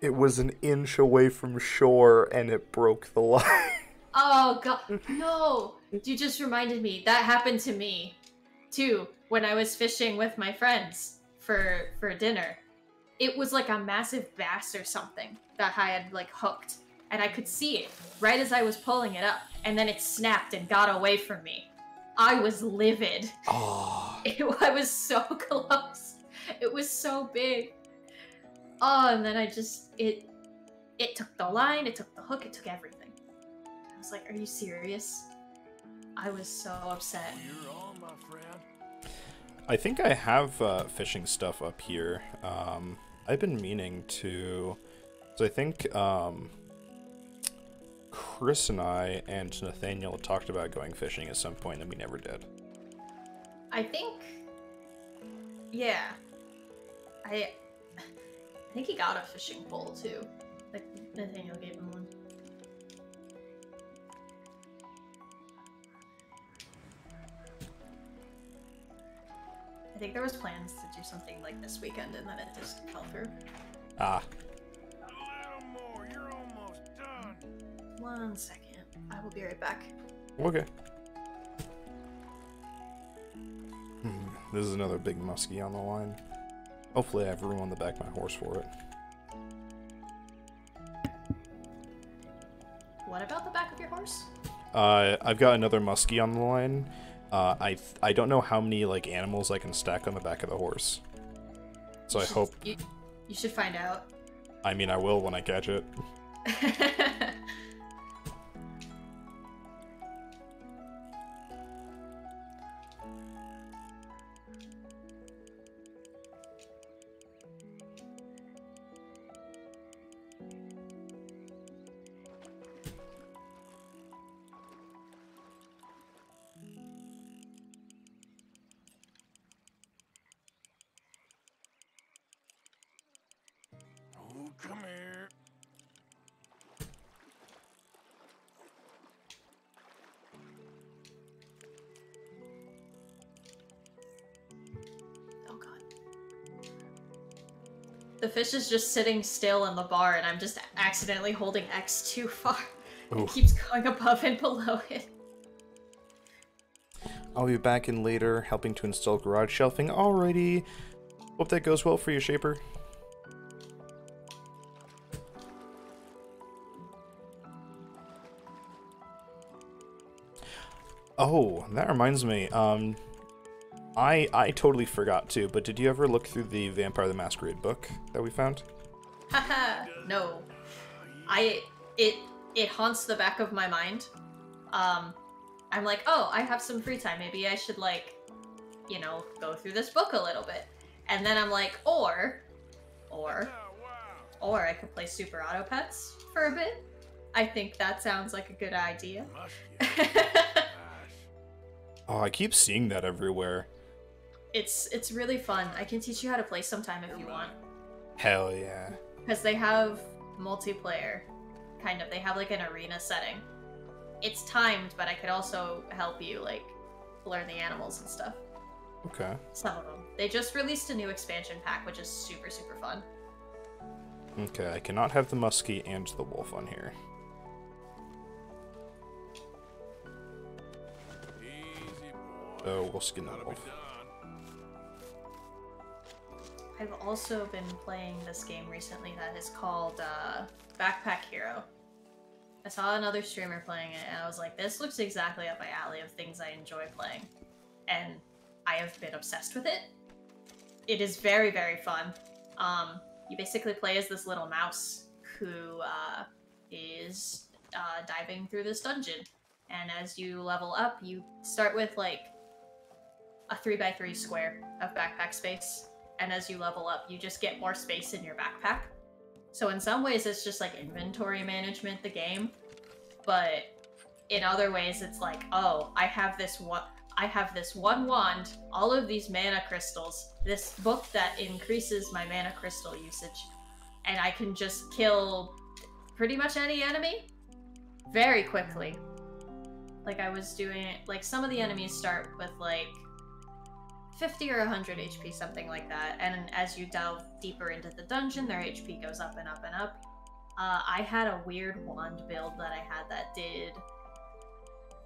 it was an inch away from shore, and it broke the line. Oh god, no! You just reminded me that happened to me too when I was fishing with my friends for for dinner. It was like a massive bass or something that I had like hooked, and I could see it right as I was pulling it up, and then it snapped and got away from me. I was livid. oh, It, I was so close. It was so big. Oh, and then I just it it took the line, it took the hook, it took everything. I was like, "Are you serious?" I was so upset. You're on, my friend. I think I have uh, fishing stuff up here. Um, I've been meaning to. So I think um, Chris and I and Nathaniel talked about going fishing at some point, and we never did. I think, yeah, I, I think he got a fishing pole too. Like Nathaniel gave him one. I think there was plans to do something like this weekend, and then it just fell through. Ah, A little more. You're almost done. One second, I will be right back. okay. Hmm, this is another big muskie on the line. Hopefully, I have room on the back of my horse for it. What about the back of your horse? Uh, I've got another muskie on the line. Uh, I I don't know how many like animals I can stack on the back of the horse. So I should- hope. you, you should find out. I mean, I will when I catch it. fish is just sitting still in the bar, and I'm just accidentally holding X too far. It keeps going above and below it. I'll be back in later, helping to install garage shelving. Alrighty. Hope that goes well for you, Shaper. Oh, that reminds me. Um, I I totally forgot to. But did you ever look through the Vampire the Masquerade book that we found? Haha, no. I it it haunts the back of my mind. Um I'm like, "Oh, I have some free time. Maybe I should like, you know, go through this book a little bit." And then I'm like, "Or or or I could play Super Auto Pets for a bit." I think that sounds like a good idea. Oh, I keep seeing that everywhere. It's it's really fun. I can teach you how to play sometime if you want. Hell yeah. because they have multiplayer kind of they have like an arena setting it's timed but i could also help you like learn the animals and stuff Okay. some of them they just released a new expansion pack which is super super fun Okay, I cannot have the muskie and the wolf on here. Easy, boy. So we'll skin the Gotta wolf. I've also been playing this game recently that is called uh, backpack hero. I saw another streamer playing it and i was like this looks exactly up my alley of things i enjoy playing. And i have been obsessed with it. It is very very fun. Um, you basically play as this little mouse who uh, is uh, diving through this dungeon. And as you level up you start with like a 3x3 square of backpack space and as you level up you just get more space in your backpack. So in some ways it's just like inventory management the game but in other ways it's like oh i have this one i have this one wand all of these mana crystals this book that increases my mana crystal usage and i can just kill pretty much any enemy very quickly. Like i was doing like some of the enemies start with like 50 or 100 HP, something like that. And as you delve deeper into the dungeon, their HP goes up and up and up. Uh, I had a weird wand build that I had that did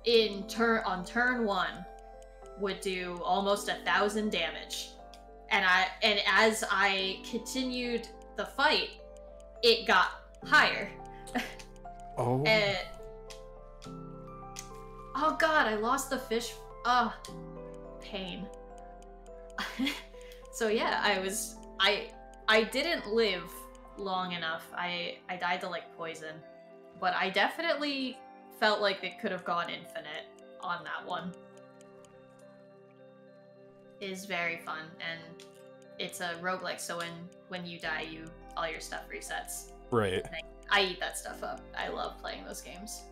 in turn on turn one would do almost a thousand damage, and I and as I continued the fight, it got higher. Oh. And oh god, I lost the fish. Oh, pain. so yeah, I was I I didn't live long enough. I I died to like poison, but I definitely felt like it could have gone infinite on that one. It is very fun and it's a roguelike, so when when you die, you all your stuff resets. Right. I, I eat that stuff up. I love playing those games.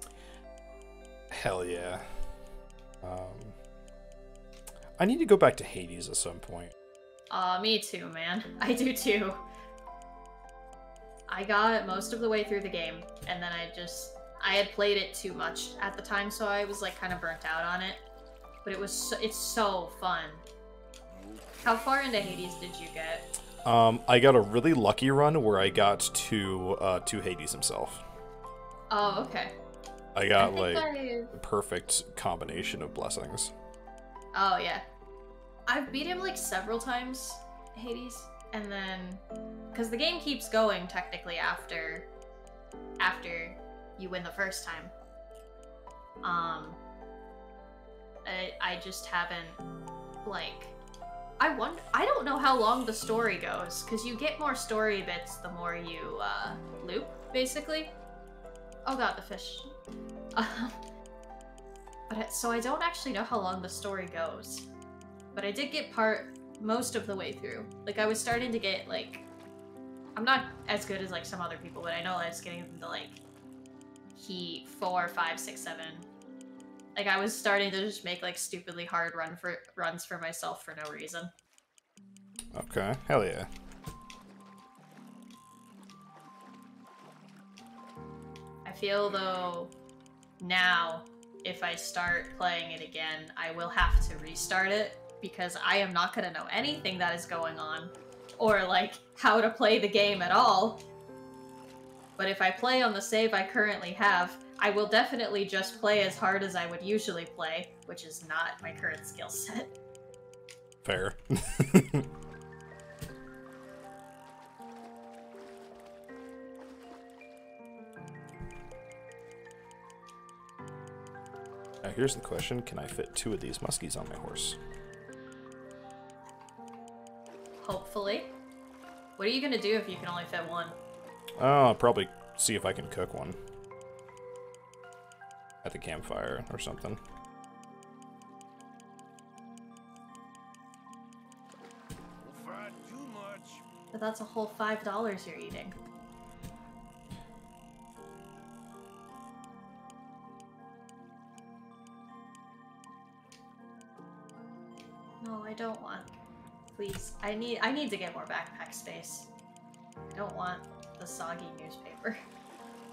Hell yeah. Um, I need to go back to Hades at some point. Aw, me too, man. I do too. I got most of the way through the game, and then I just I had played it too much at the time, so I was like kind of burnt out on it. But it was so, it's so fun. How far into Hades did you get? Um, I got a really lucky run where I got to uh, to Hades himself. Oh, okay. I I got think like I- the perfect combination of blessings. Oh yeah. I've beat him like several times, Hades, and then because the game keeps going technically after after you win the first time. Um, I I just haven't like I wonder I don't know how long the story goes because you get more story bits the more you uh, loop basically. Oh god, the fish. But I- so I don't actually know how long the story goes. But I did get part most of the way through. Like I was starting to get like I'm not as good as like some other people, but I know I was getting into like he four, five, six, seven. Like I was starting to just make like stupidly hard run for runs for myself for no reason. Okay, hell yeah. I feel though now if I start playing it again, I will have to restart it because I am not going to know anything that is going on. or like how to play the game at all. But if I play on the save I currently have, I will definitely just play as hard as I would usually play, which is not my current skill set. Fair. here's the question, can I fit two of these muskies on my horse? Hopefully. What are you gonna do if you can only fit one? Oh, I'll probably see if I can cook one. At the campfire or something. Don't fight too much. But that's a whole five dollars you're eating. Don't want. Please, I need I need to get more backpack space. I don't want the soggy newspaper.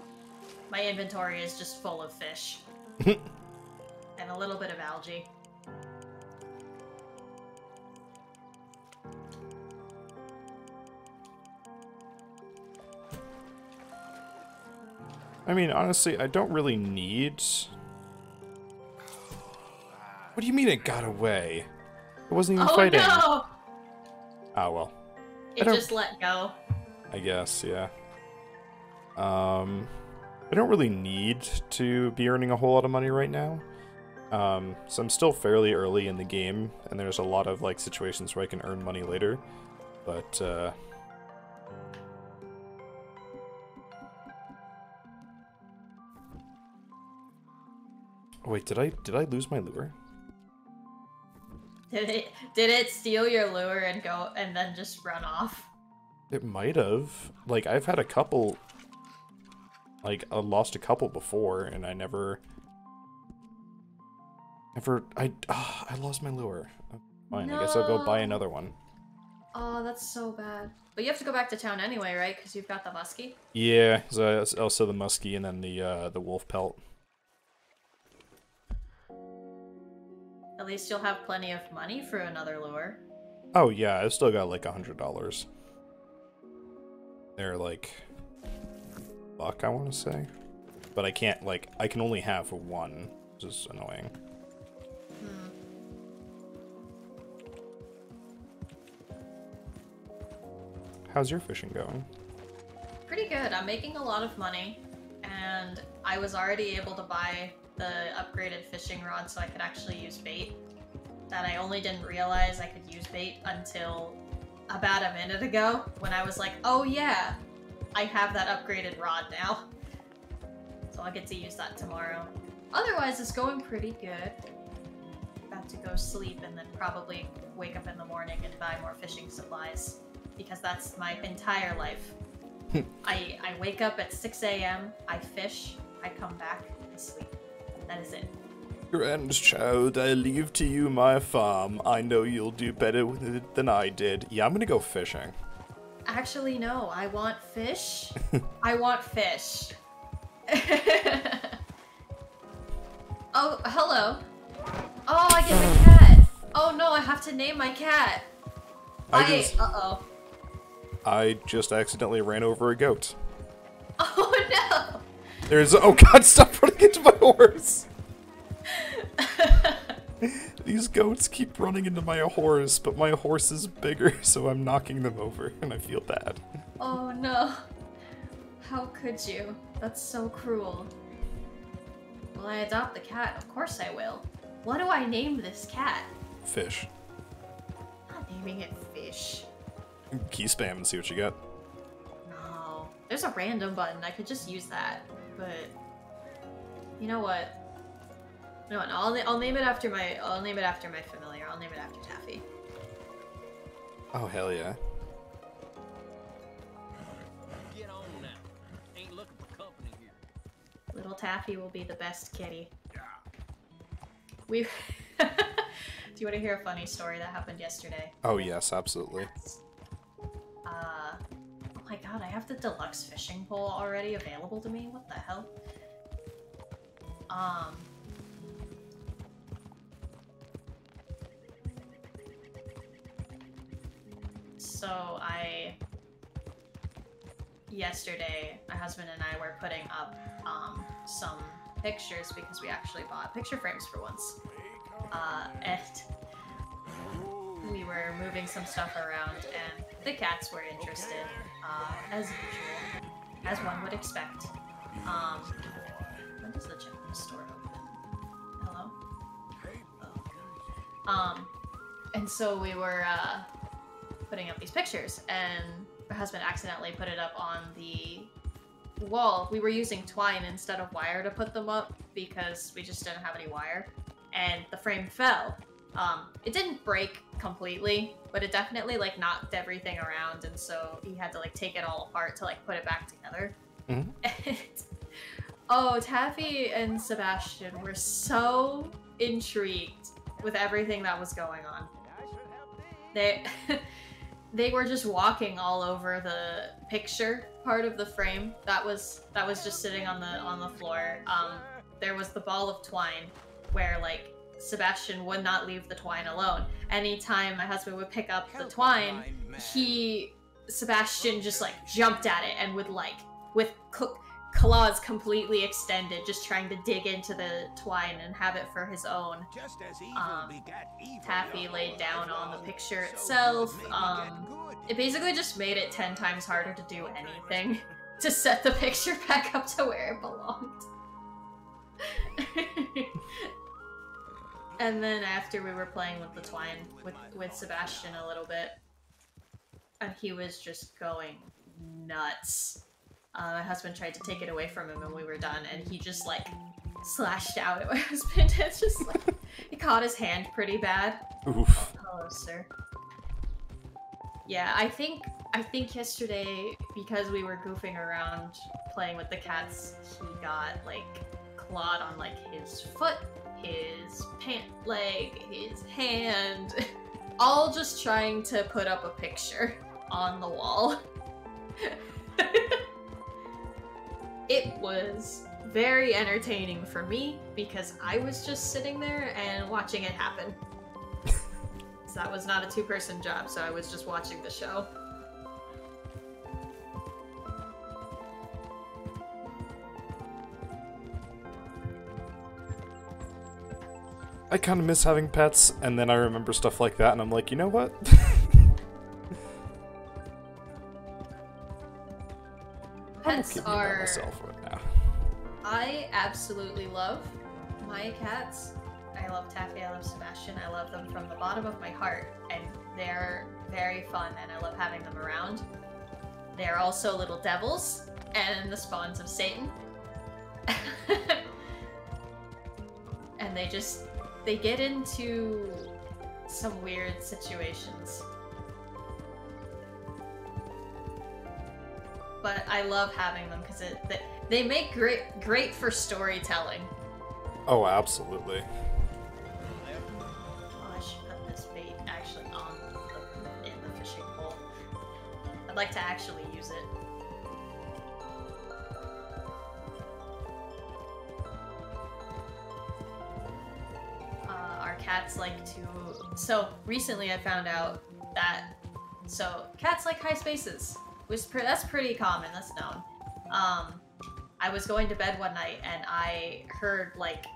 My inventory is just full of fish. and a little bit of algae. I mean, honestly, I don't really need... What do you mean it got away? It wasn't even oh fighting. no! Oh, well. It just let go. I guess, yeah. Um, I don't really need to be earning a whole lot of money right now. Um, so I'm still fairly early in the game, and there's a lot of like situations where I can earn money later. But uh, wait, did I did I lose my lure? Did it did it steal your lure and go and then just run off? It might have. Like I've had a couple. Like I lost a couple before, and I never. Never. I. ah, I lost my lure. Fine. I guess I'll go buy another one. Oh, that's so bad. But you have to go back to town anyway, right? Because you've got the muskie. Yeah. So also the muskie and then the uh, the wolf pelt. At least you'll have plenty of money for another lure. Oh yeah, I've still got like a hundred dollars. They're like buck, I want to say, but I can't like I can only have one, which is annoying. Hmm. How's your fishing going? Pretty good. I'm making a lot of money, and I was already able to buy the upgraded fishing rod so I could actually use bait. That I only didn't realize I could use bait until about a minute ago when I was like, oh yeah, I have that upgraded rod now. So I'll get to use that tomorrow. Otherwise, it's going pretty good. About to go sleep and then probably wake up in the morning and buy more fishing supplies because that's my entire life. I, I wake up at 6 a.m., I fish, I come back, and sleep. That is it. Grandchild, I leave to you my farm. I know you'll do better with it than I did. Yeah, I'm gonna go fishing. Actually, no, I want fish. I want fish. oh, hello. Oh, I get the cat. Oh no, I have to name my cat. I I, just, uh oh. I just accidentally ran over a goat. Oh no. There's oh god, stop running into my horse. These goats keep running into my horse, but my horse is bigger, so I'm knocking them over, and I feel bad. Oh no. How could you? That's so cruel. Will I adopt the cat? Of course I will. What do I name this cat? Fish. I'm not naming it Fish. Key spam and see what you get. No. There's a random button. I could just use that. But you know what? You know what? I'll, na- I'll name it after my I'll name it after my familiar. I'll name it after Taffy. Oh hell yeah. Get on now. Ain't looking for company here. Little Taffy will be the best kitty. We Do you want to hear a funny story that happened yesterday? Oh yes, absolutely. Uh, my god, I have the deluxe fishing pole already available to me? What the hell? Um. so I yesterday my husband and I were putting up um, some pictures because we actually bought picture frames for once. Uh, and we were moving some stuff around and the cats were interested, uh, as usual, as one would expect. Um, when does the general store open? Hello? Oh, Um, and so we were uh, putting up these pictures, and my husband accidentally put it up on the wall. We were using twine instead of wire to put them up because we just didn't have any wire, and the frame fell. Um, it didn't break completely, but it definitely like knocked everything around, and so he had to like take it all apart to like put it back together. Mhm. And oh, Taffy and Sebastian were so intrigued with everything that was going on. They they were just walking all over the picture part of the frame that was that was just sitting on the on the floor. Um, there was the ball of twine where like Sebastian would not leave the twine alone. Anytime my husband would pick up the twine, he Sebastian just like jumped at it and would like with cl- claws completely extended, just trying to dig into the twine and have it for his own. Just as evil Um, Taffy laid down on the picture itself, good may beget um. It basically just made it ten times harder to do anything to set the picture back up to where it belonged. and then after we were playing with the twine with with Sebastian a little bit, and he was just going nuts. Uh, my husband tried to take it away from him, and we were done, and he just like slashed out at my husband. It's just like he caught his hand pretty bad. Oof. Hello, sir. Yeah, I think I think yesterday because we were goofing around playing with the cats, he got like clawed on like his foot, his pant leg, his hand, all just trying to put up a picture on the wall. it was very entertaining for me because I was just sitting there and watching it happen. So that was not a two person job, so I was just watching the show. I kind of miss having pets, and then I remember stuff like that, and I'm like, you know what? I'm Pets are. myself right now. I absolutely love my cats. I love Taffy, I love Sebastian, I love them from the bottom of my heart, and they're very fun, and I love having them around. They're also little devils and the spawns of Satan. and they just they get into some weird situations. But I love having them because it they, they make great great for storytelling. Oh, absolutely. Oh, I should put this bait actually on the in the fishing pole. I'd like to actually cats like to. So recently, I found out that so cats like high spaces. Pre- that's pretty common. That's known. Um, I was going to bed one night and I heard like,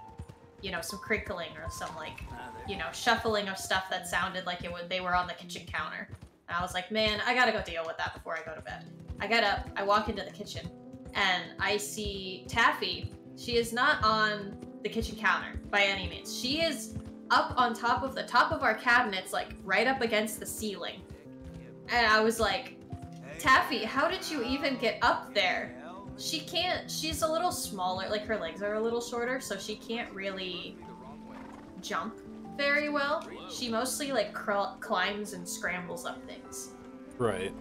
you know, some crinkling or some like you know, shuffling of stuff that sounded like it would they were on the kitchen counter. And I was like, man, I gotta go deal with that before I go to bed. I get up, I walk into the kitchen, and I see Taffy. She is not on the kitchen counter by any means. She is up on top of the top of our cabinets, like right up against the ceiling. And I was like, Taffy, how did you even get up there? She can't, she's a little smaller, like her legs are a little shorter, so she can't really jump very well. She mostly like crawl, climbs and scrambles up things. Right.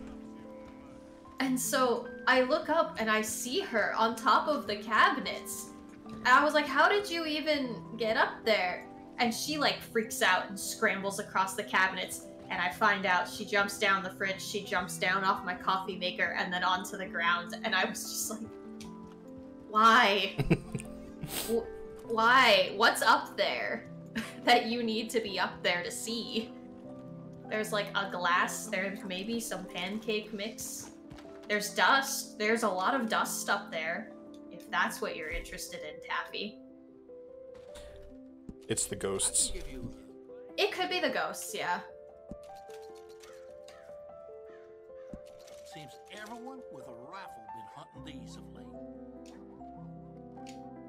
And so I look up and I see her on top of the cabinets. And I was like, how did you even get up there? And she like freaks out and scrambles across the cabinets. And I find out she jumps down the fridge, she jumps down off my coffee maker and then onto the ground. And I was just like, why? Wh- why? What's up there that you need to be up there to see? There's like a glass. There's maybe some pancake mix. There's dust. There's a lot of dust up there. If that's what you're interested in, Taffy. It's the ghosts. It could be the ghosts, yeah. Seems everyone with a rifle been hunting these of late.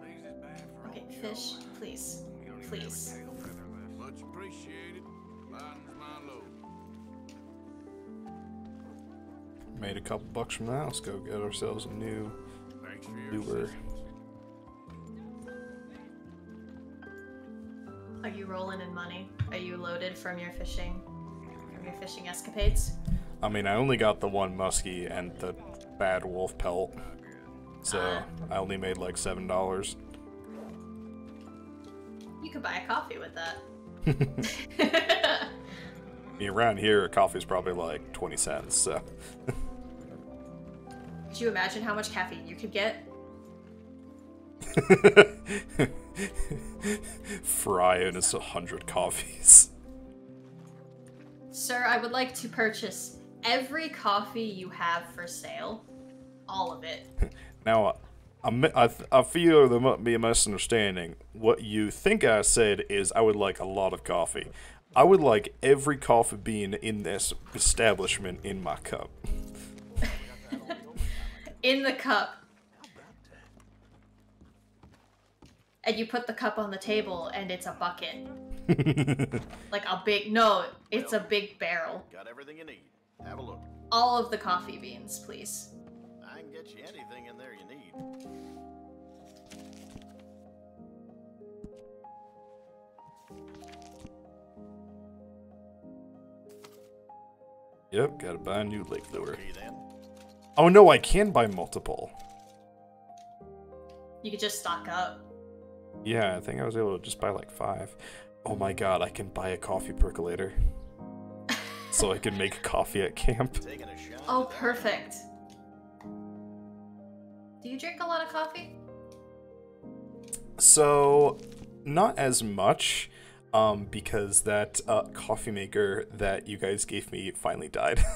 These is bad for Okay, fish, please. You don't even Please. have a tail feather left. Much appreciated. Lightens my load. Made a couple bucks from that. Let's go get ourselves a new Thanks for your lure. assistance. Are you rolling in money? Are you loaded from your fishing from your fishing escapades? I mean, I only got the one muskie and the bad wolf pelt, so Ah. I only made like seven dollars. You could buy a coffee with that. Around here, coffee's probably like twenty cents. So Could you imagine how much caffeine you could get? fry as a hundred coffees. Sir, I would like to purchase every coffee you have for sale. All of it. Now, I, I, I feel there might be a misunderstanding. What you think I said is I would like a lot of coffee. I would like every coffee bean in this establishment in my cup. In the cup. And you put the cup on the table and it's a bucket. like a big no, it's a big barrel. Got everything you need. Have a look. All of the coffee beans, please. I can get you anything in there you need. Yep, gotta buy a new lake lure. Okay then. Oh no, I can buy multiple. You could just stock up. Yeah, I think I was able to just buy like five. Oh my god, I can buy a coffee percolator. so I can make coffee at camp. Taking a shot. Oh, perfect. Do you drink a lot of coffee? So, not as much, um, because that uh, coffee maker that you guys gave me finally died.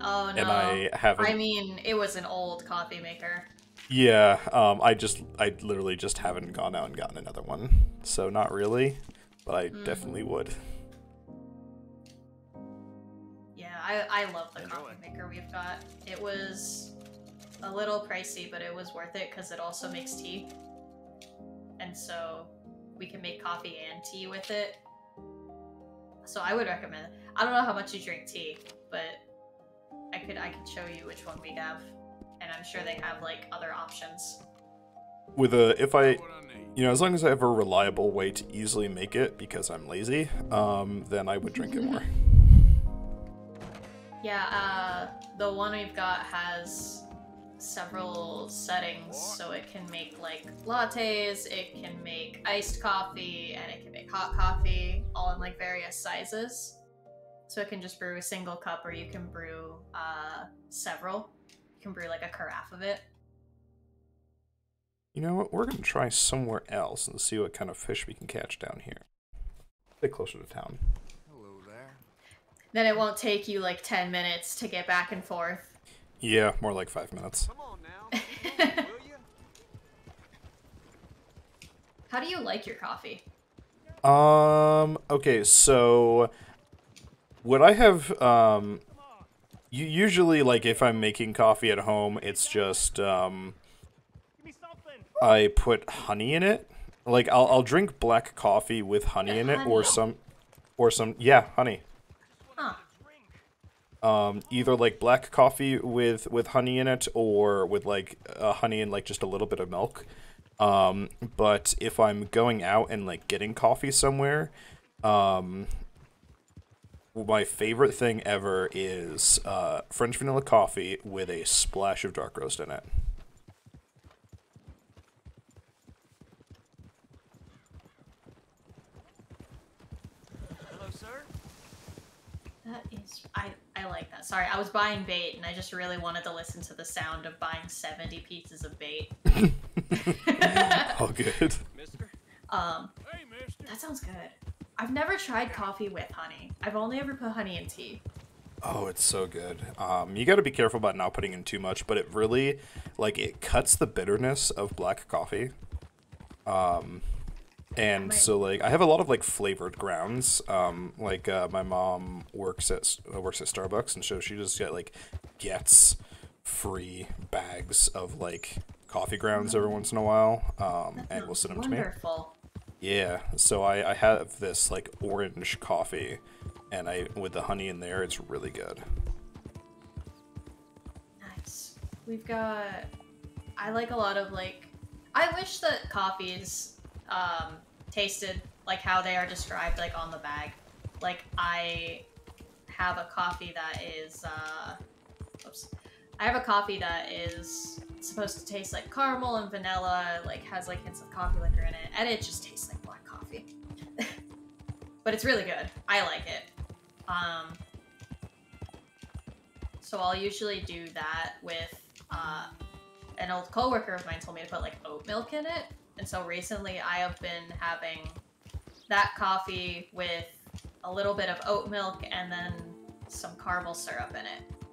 Oh no. and I haven't. I mean, it was an old coffee maker. Yeah, um, I just, I literally just haven't gone out and gotten another one. So, not really, but I Mm. definitely would. Yeah, I, I love the Enjoy. coffee maker we've got. It was a little pricey, but it was worth it because it also makes tea. And so we can make coffee and tea with it. So I would recommend. I don't know how much you drink tea, but I could I could show you which one we have, and I'm sure they have like other options. With a, if I, What I need. you know, as long as I have a reliable way to easily make it because I'm lazy, um, then I would drink it more. Yeah, uh, the one we've got has several settings, so it can make like lattes, it can make iced coffee, and it can make hot coffee, all in like various sizes. So it can just brew a single cup, or you can brew uh, several. You can brew like a carafe of it. You know what? We're gonna try somewhere else and see what kind of fish we can catch down here. Bit closer to town. Hello there. Then it won't take you like 10 minutes to get back and forth. Yeah, more like five minutes. Come on now. Will you? How do you like your coffee? Um. Okay. So, what I have um, you usually like if I'm making coffee at home, it's just um, Give me something. I put honey in it. Like I'll I'll drink black coffee with honey in it, or some, or some yeah, honey. Huh. um, either like black coffee with with honey in it or with like uh, honey and like just a little bit of milk um, but if i'm going out and like getting coffee somewhere um, my favorite thing ever is uh, french vanilla coffee with a splash of dark roast in it Hello, sir. That is, I, I like that. Sorry, I was buying bait and I just really wanted to listen to the sound of buying 70 pieces of bait. oh good Mister. um, Hey, mister. that sounds good. I've never tried coffee with honey. I've only ever put honey in tea. Oh, it's so good. Um, you got to be careful about not putting in too much, but it really, like, it cuts the bitterness of black coffee. Um, and might- so like I have a lot of like flavored grounds. Um, like uh, my mom works at uh, works at Starbucks, and so she just get like gets free bags of like coffee grounds every once in a while, um, and will send them to me. Wonderful. Yeah, so I, I have this like orange coffee, and I with the honey in there, it's really good. Nice. We've got. I like a lot of like. I wish that coffees um, tasted like how they are described, like on the bag. Like I have a coffee that is. Uh, oops. I have a coffee that is supposed to taste like caramel and vanilla, like has like hints of coffee liquor in it, and it just tastes like black coffee. but it's really good. I like it. Um, so I'll usually do that with uh, an old coworker of mine told me to put like oat milk in it, and so recently I have been having that coffee with a little bit of oat milk and then some caramel syrup in it,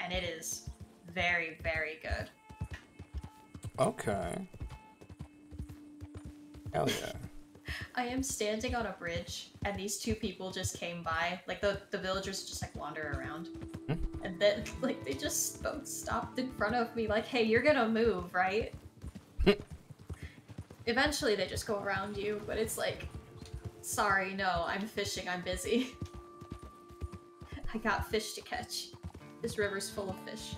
and it is very very good. Okay. Hell yeah. I am standing on a bridge, and these two people just came by. Like the the villagers just like wander around, hmm? and then like they just both stopped in front of me. Like, hey, you're gonna move, right? Eventually, they just go around you, but it's like, sorry, no, I'm fishing. I'm busy. I got fish to catch. This river's full of fish.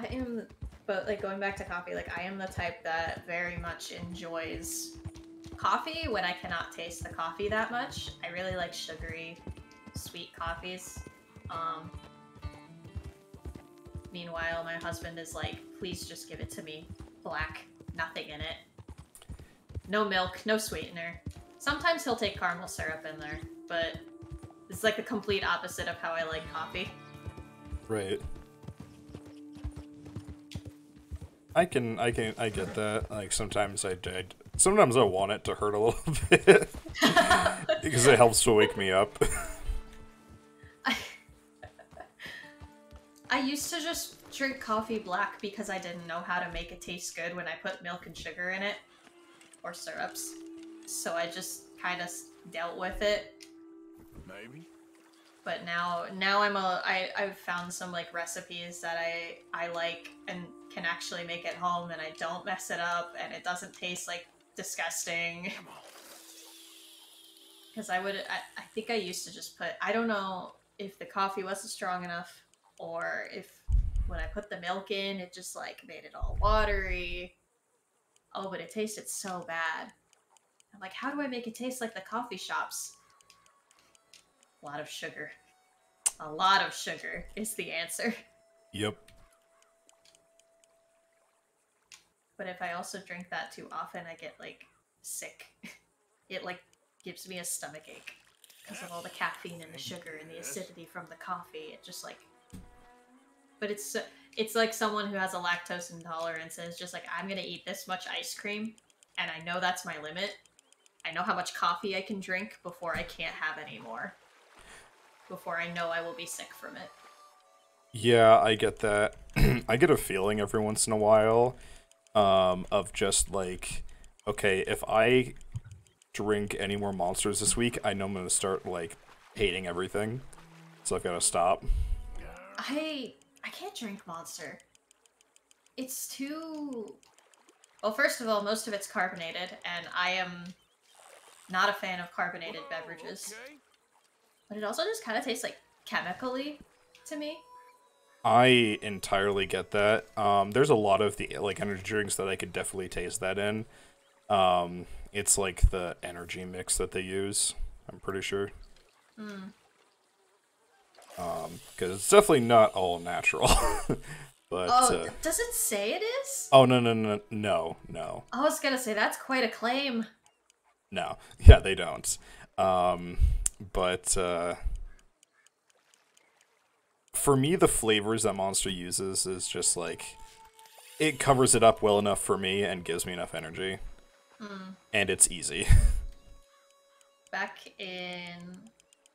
I am, but like going back to coffee, like I am the type that very much enjoys coffee when I cannot taste the coffee that much. I really like sugary, sweet coffees. Um, meanwhile, my husband is like, please just give it to me black, nothing in it. No milk, no sweetener. Sometimes he'll take caramel syrup in there, but it's like the complete opposite of how I like coffee. Right. I can, I can, I get that. Like sometimes I, I sometimes I want it to hurt a little bit because it helps to wake me up. I used to just drink coffee black because I didn't know how to make it taste good when I put milk and sugar in it or syrups. So I just kind of dealt with it. Maybe. But now now I'm a I I've found some like recipes that I I like and can actually make at home and I don't mess it up and it doesn't taste like disgusting. Because I would I, I think I used to just put I don't know if the coffee wasn't strong enough or if when I put the milk in it just like made it all watery. Oh, but it tasted so bad. I'm like, how do I make it taste like the coffee shops? A lot of sugar. A lot of sugar is the answer. yep. But if I also drink that too often, I get like sick. It like gives me a stomach ache because of all the caffeine and the sugar and the acidity from the coffee. It just like. But it's so- it's like someone who has a lactose intolerance and is just like, I'm gonna eat this much ice cream, and I know that's my limit. I know how much coffee I can drink before I can't have any more. Before I know I will be sick from it. Yeah, I get that. I get a feeling every once in a while um, of just like, okay, if I drink any more monsters this week, I know I'm gonna start like hating everything. So I've got to stop. I I can't drink Monster. It's too Well, first of all, most of it's carbonated and I am not a fan of carbonated beverages. Okay. But it also just kind of tastes like chemically to me. I entirely get that. Um, there's a lot of the like energy drinks that I could definitely taste that in. Um, it's like the energy mix that they use. I'm pretty sure. Hmm. Um, because it's definitely not all natural. but Oh, uh, does it say it is? oh no no no no no I was gonna say that's quite a claim. no yeah they don't. Um, but uh, for me the flavors that Monster uses is just like it covers it up well enough for me and gives me enough energy. And it's easy. back in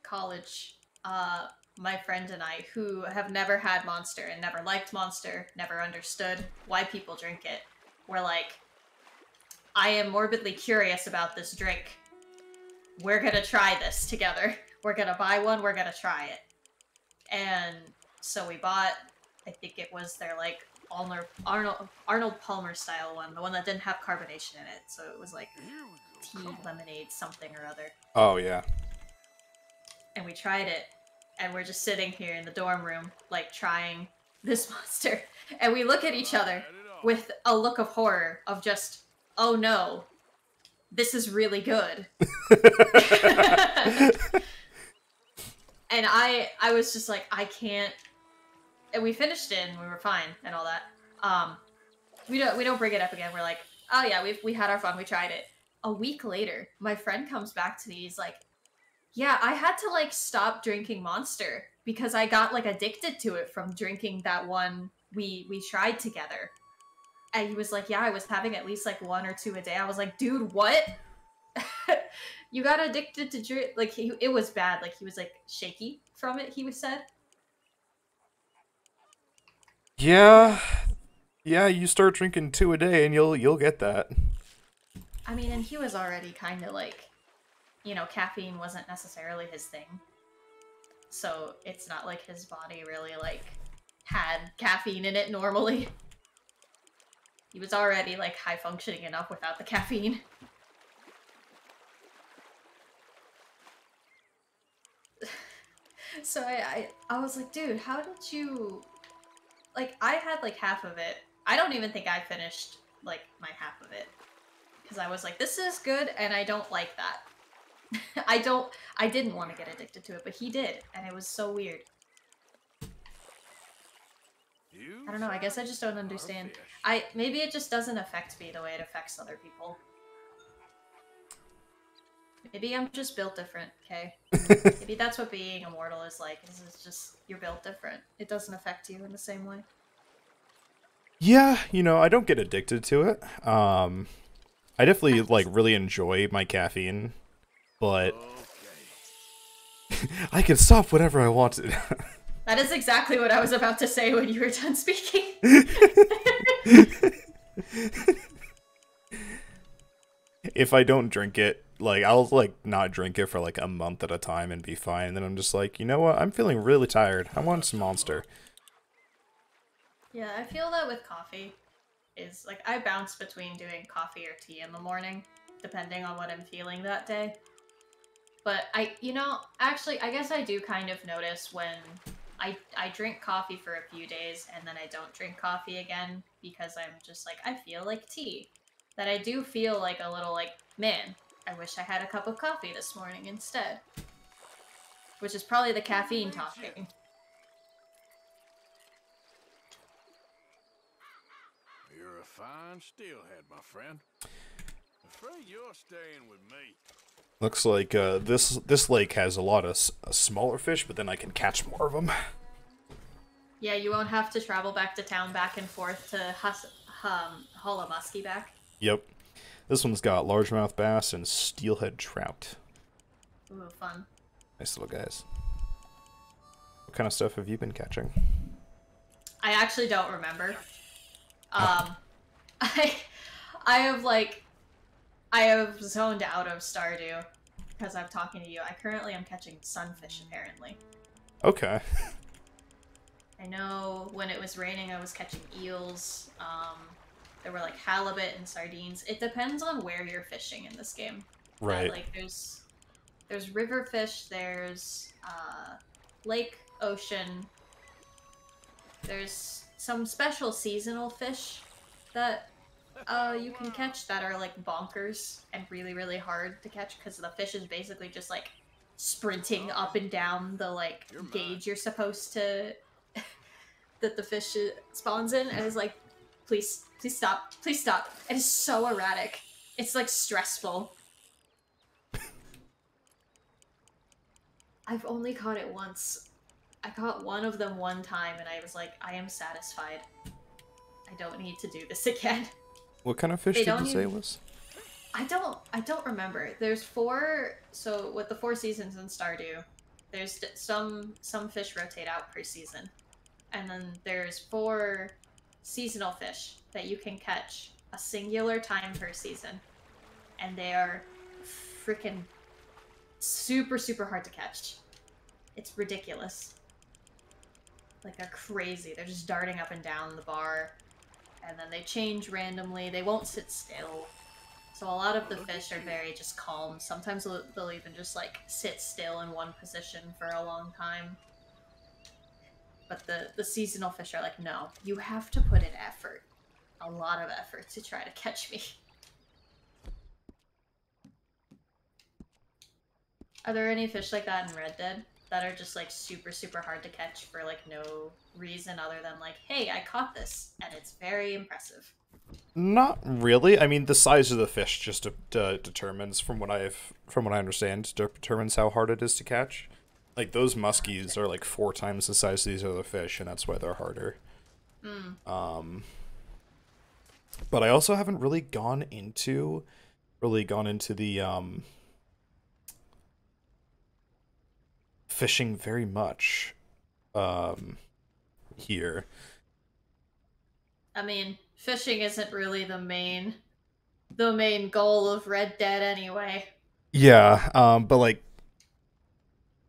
college, uh, my friend and I, who have never had Monster and never liked Monster, never understood why people drink it, were like, I am morbidly curious about this drink. We're gonna try this together. We're gonna buy one, we're gonna try it. And so we bought, I think it was their like Arnold, Arnold, Arnold Palmer style one, the one that didn't have carbonation in it. So it was like tea, lemonade, something or other. Oh yeah. and we tried it and we're just sitting here in the dorm room like trying this monster. And we look at each other with a look of horror of just oh no this is really good. And i i was just like i can't and we finished it and we were fine and all that um we don't we don't bring it up again we're like oh yeah we we had our fun we tried it a week later my friend comes back to me he's like yeah, I had to like stop drinking Monster because I got like addicted to it from drinking that one we we tried together. And he was like, "Yeah, I was having at least like one or two a day." I was like, "Dude, what? you got addicted to drink? Like he, it was bad. Like he was like shaky from it. He was said. Yeah. Yeah, you start drinking two a day and you'll you'll get that. I mean, and he was already kind of like, you know, caffeine wasn't necessarily his thing. So it's not like his body really like had caffeine in it normally. He was already like high functioning enough without the caffeine. so I, I I was like, dude, how did you like I had like half of it. I don't even think I finished like my half of it because I was like, this is good, and I don't like that. I don't. I didn't want to get addicted to it, but he did, and it was so weird. I don't know. I guess I just don't understand. I maybe it just doesn't affect me the way it affects other people. Maybe I'm just built different. Okay. maybe that's what being immortal is like. Is it's just you're built different. It doesn't affect you in the same way. Yeah, you know, I don't get addicted to it. Um I definitely like really enjoy my caffeine, but I can stop whenever I want wanted. That is exactly what I was about to say when you were done speaking. if I don't drink it, like I'll like not drink it for like a month at a time and be fine. And then I'm just like, you know what? I'm feeling really tired. I want some monster. Yeah, I feel that with coffee is like I bounce between doing coffee or tea in the morning, depending on what I'm feeling that day. But I, you know, actually, I guess I do kind of notice when I I drink coffee for a few days and then I don't drink coffee again because I'm just like I feel like tea. That I do feel like a little like, man, I wish I had a cup of coffee this morning instead. Which is probably the caffeine talking. You're a fine steelhead, my friend. Afraid you're staying with me. Looks like uh, this this lake has a lot of s- uh, smaller fish, but then I can catch more of them. Yeah, you won't have to travel back to town back and forth to Hus- um, muskie back. Yep. This one's got largemouth bass and steelhead trout. Ooh, fun. Nice little guys. What kind of stuff have you been catching? I actually don't remember. Um, I, I have like, I have zoned out of Stardew because I'm talking to you. I currently am catching sunfish apparently. Okay. I know when it was raining, I was catching eels. Um, there were like halibut and sardines. It depends on where you're fishing in this game. Uh, Right. like there's there's river fish, there's uh, lake, ocean. There's some special seasonal fish that uh, you can catch that are like bonkers and really really hard to catch because the fish is basically just like sprinting up and down the like You're gauge you're supposed to that the fish uh, spawns in and it's like please please stop please stop it is so erratic it's like stressful i've only caught it once i caught one of them one time and i was like i am satisfied I don't need to do this again. What kind of fish They did you say it even- was? I don't I don't remember. There's four so with the four seasons in Stardew, there's some some fish rotate out per season. And then there's four seasonal fish that you can catch a singular time per season. And they are freaking super super hard to catch. It's ridiculous. Like they're crazy. They're just darting up and down the bar and then they change randomly. They won't sit still. So a lot of the fish are very just calm. Sometimes they'll, they'll even just like sit still in one position for a long time. But the the seasonal fish are like, no, you have to put in effort, a lot of effort to try to catch me. Are there any fish like that in Red Dead that are just like super super hard to catch for like no reason other than like, hey, I caught this and it's very impressive. Not really. I mean, the size of the fish just de- de- determines, from what I've, from what I understand, de- determines how hard it is to catch. Like those muskies are like four times the size of these other fish, and that's why they're harder. Um, but I also haven't really gone into, really gone into the um, fishing very much, um, here. I mean, fishing isn't really the main the main goal of Red Dead anyway. Yeah, um, but like,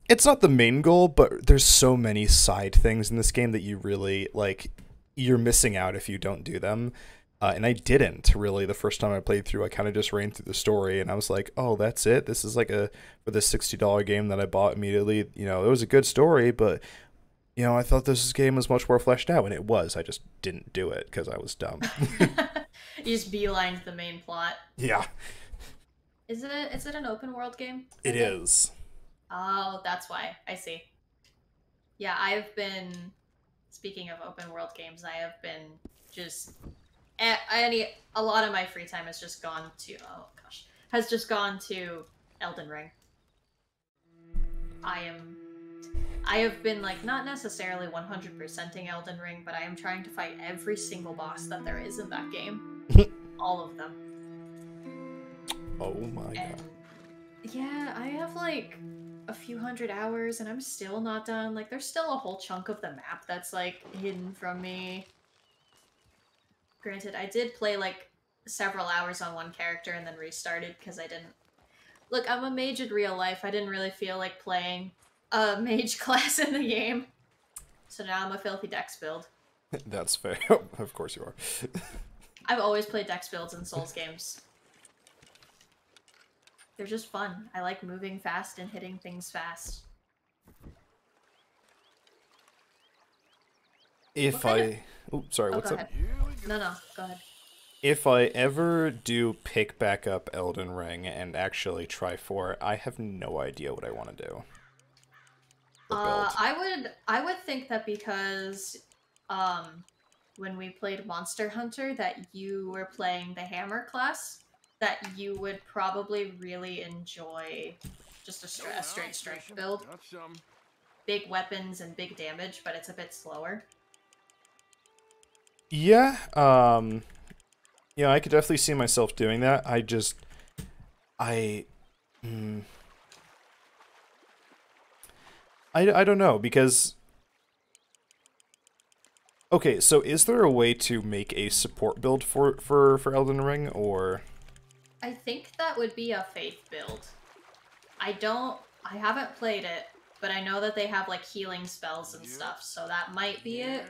it's not the main goal, but there's so many side things in this game that you really like. You're missing out if you don't do them. Uh, and I didn't really the first time I played through. I kind of just ran through the story, and I was like, "Oh, that's it. This is like a for this sixty dollar game that I bought immediately. You know, it was a good story, but you know, I thought this game was much more fleshed out, and it was. I just didn't do it because I was dumb. you just beelined the main plot. yeah, Is it a, is it an open world game? it is. Oh, that's why. I see. Yeah, I've been speaking of open world games, I have been just a- any a lot of my free time has just gone to oh gosh, has just gone to Elden Ring. I am I have been like not necessarily 100%ing Elden Ring, but I am trying to fight every single boss that there is in that game. All of them. Oh my And god. yeah, I have like a few hundred hours and I'm still not done. Like there's still a whole chunk of the map that's like hidden from me. Granted, I did play like several hours on one character and then restarted because I didn't Look, I'm a mage in real life. I didn't really feel like playing a mage class in the game. So now I'm a filthy dex build. That's fair. of course you are. I've always played dex builds in Souls games. They're just fun. I like moving fast and hitting things fast. If I, oh, sorry, Oh, what's up? ahead. No, no, go ahead. If I ever do pick back up Elden Ring and actually try for it, I have no idea what I want to do. Uh. I would, I would think that because, um, when we played Monster Hunter, that you were playing the Hammer class, that you would probably really enjoy just a, stra- a straight strength build. Got some. Big weapons and big damage, but it's a bit slower. Yeah, um, yeah, I could definitely see myself doing that. I just, I, mm, I, I don't know because. Okay, so is there a way to make a support build for for for Elden Ring or? I think that would be a faith build. I don't I haven't played it, but I know that they have like healing spells and Yep. stuff, so that might be it.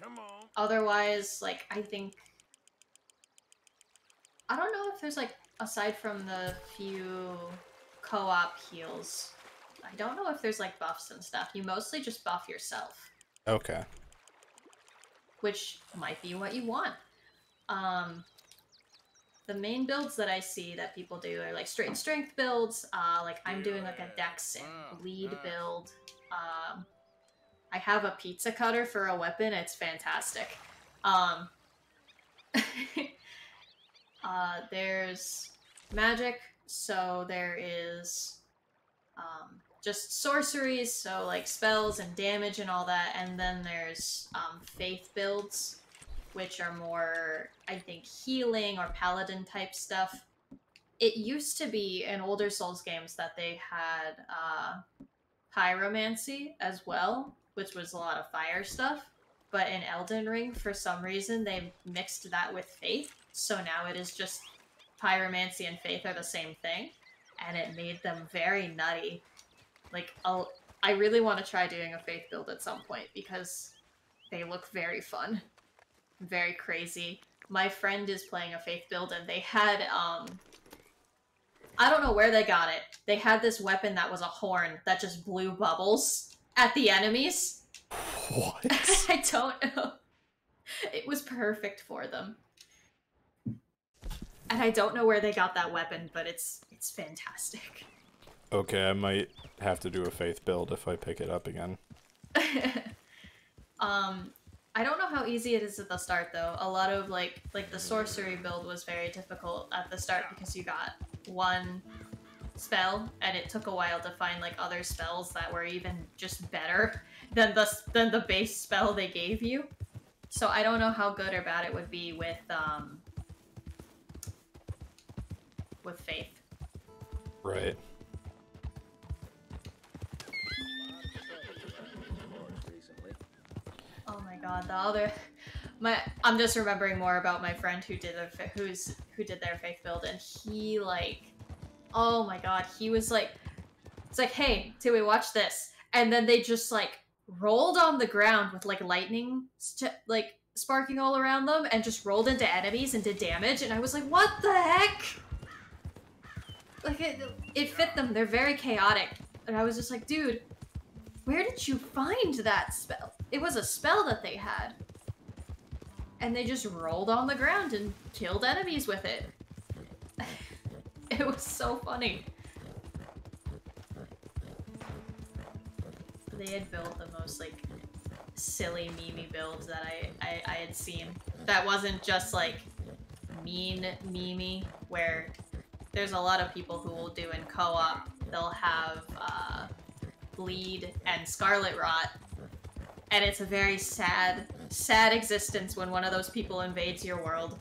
Come on. Otherwise, like I think I don't know if there's like aside from the few co-op heals, I don't know if there's like buffs and stuff. You mostly just buff yourself, Okay. which might be what you want. Um the main builds that I see that people do are like straight strength builds. Uh, like I'm doing like a dex and bleed build. Um, I have a pizza cutter for a weapon. It's fantastic. Um, uh, there's magic, so there is um, just sorceries, so like spells and damage and all that. And then there's um, faith builds, which are more, I think, healing or paladin type stuff. It used to be in older Souls games that they had uh, pyromancy as well, which was a lot of fire stuff. But in Elden Ring, for some reason, they mixed that with faith. So now it is just pyromancy and faith are the same thing, and it made them very nutty. Like, I'll, I really want to try doing a faith build at some point because they look very fun, very crazy. My friend is playing a faith build, and they had um. I don't know where they got it. They had this weapon that was a horn that just blew bubbles at the enemies. What? I don't know. It was perfect for them. And I don't know where they got that weapon, but it's it's fantastic. okay, I might have to do a faith build if I pick it up again. um I don't know how easy it is at the start though. A lot of like like the sorcery build was very difficult at the start because you got one spell and it took a while to find like other spells that were even just better than the than the base spell they gave you. So I don't know how good or bad it would be with um with faith. Right. God, the other my I'm just remembering more about my friend who did a who's who did their faith build and he like oh my god, he was like it's like, "Hey, till we watch this." And then they just like rolled on the ground with like lightning like sparking all around them and just rolled into enemies and did damage and I was like, "What the heck?" Like it it fit them. They're very chaotic. And I was just like, "Dude, where did you find that spell? It was a spell that they had. And they just rolled on the ground and killed enemies with it. it was so funny. They had built the most like silly memey builds that I, I, I had seen. That wasn't just like mean memey where there's a lot of people who will do in co-op. They'll have uh, bleed and scarlet rot and it's a very sad sad existence when one of those people invades your world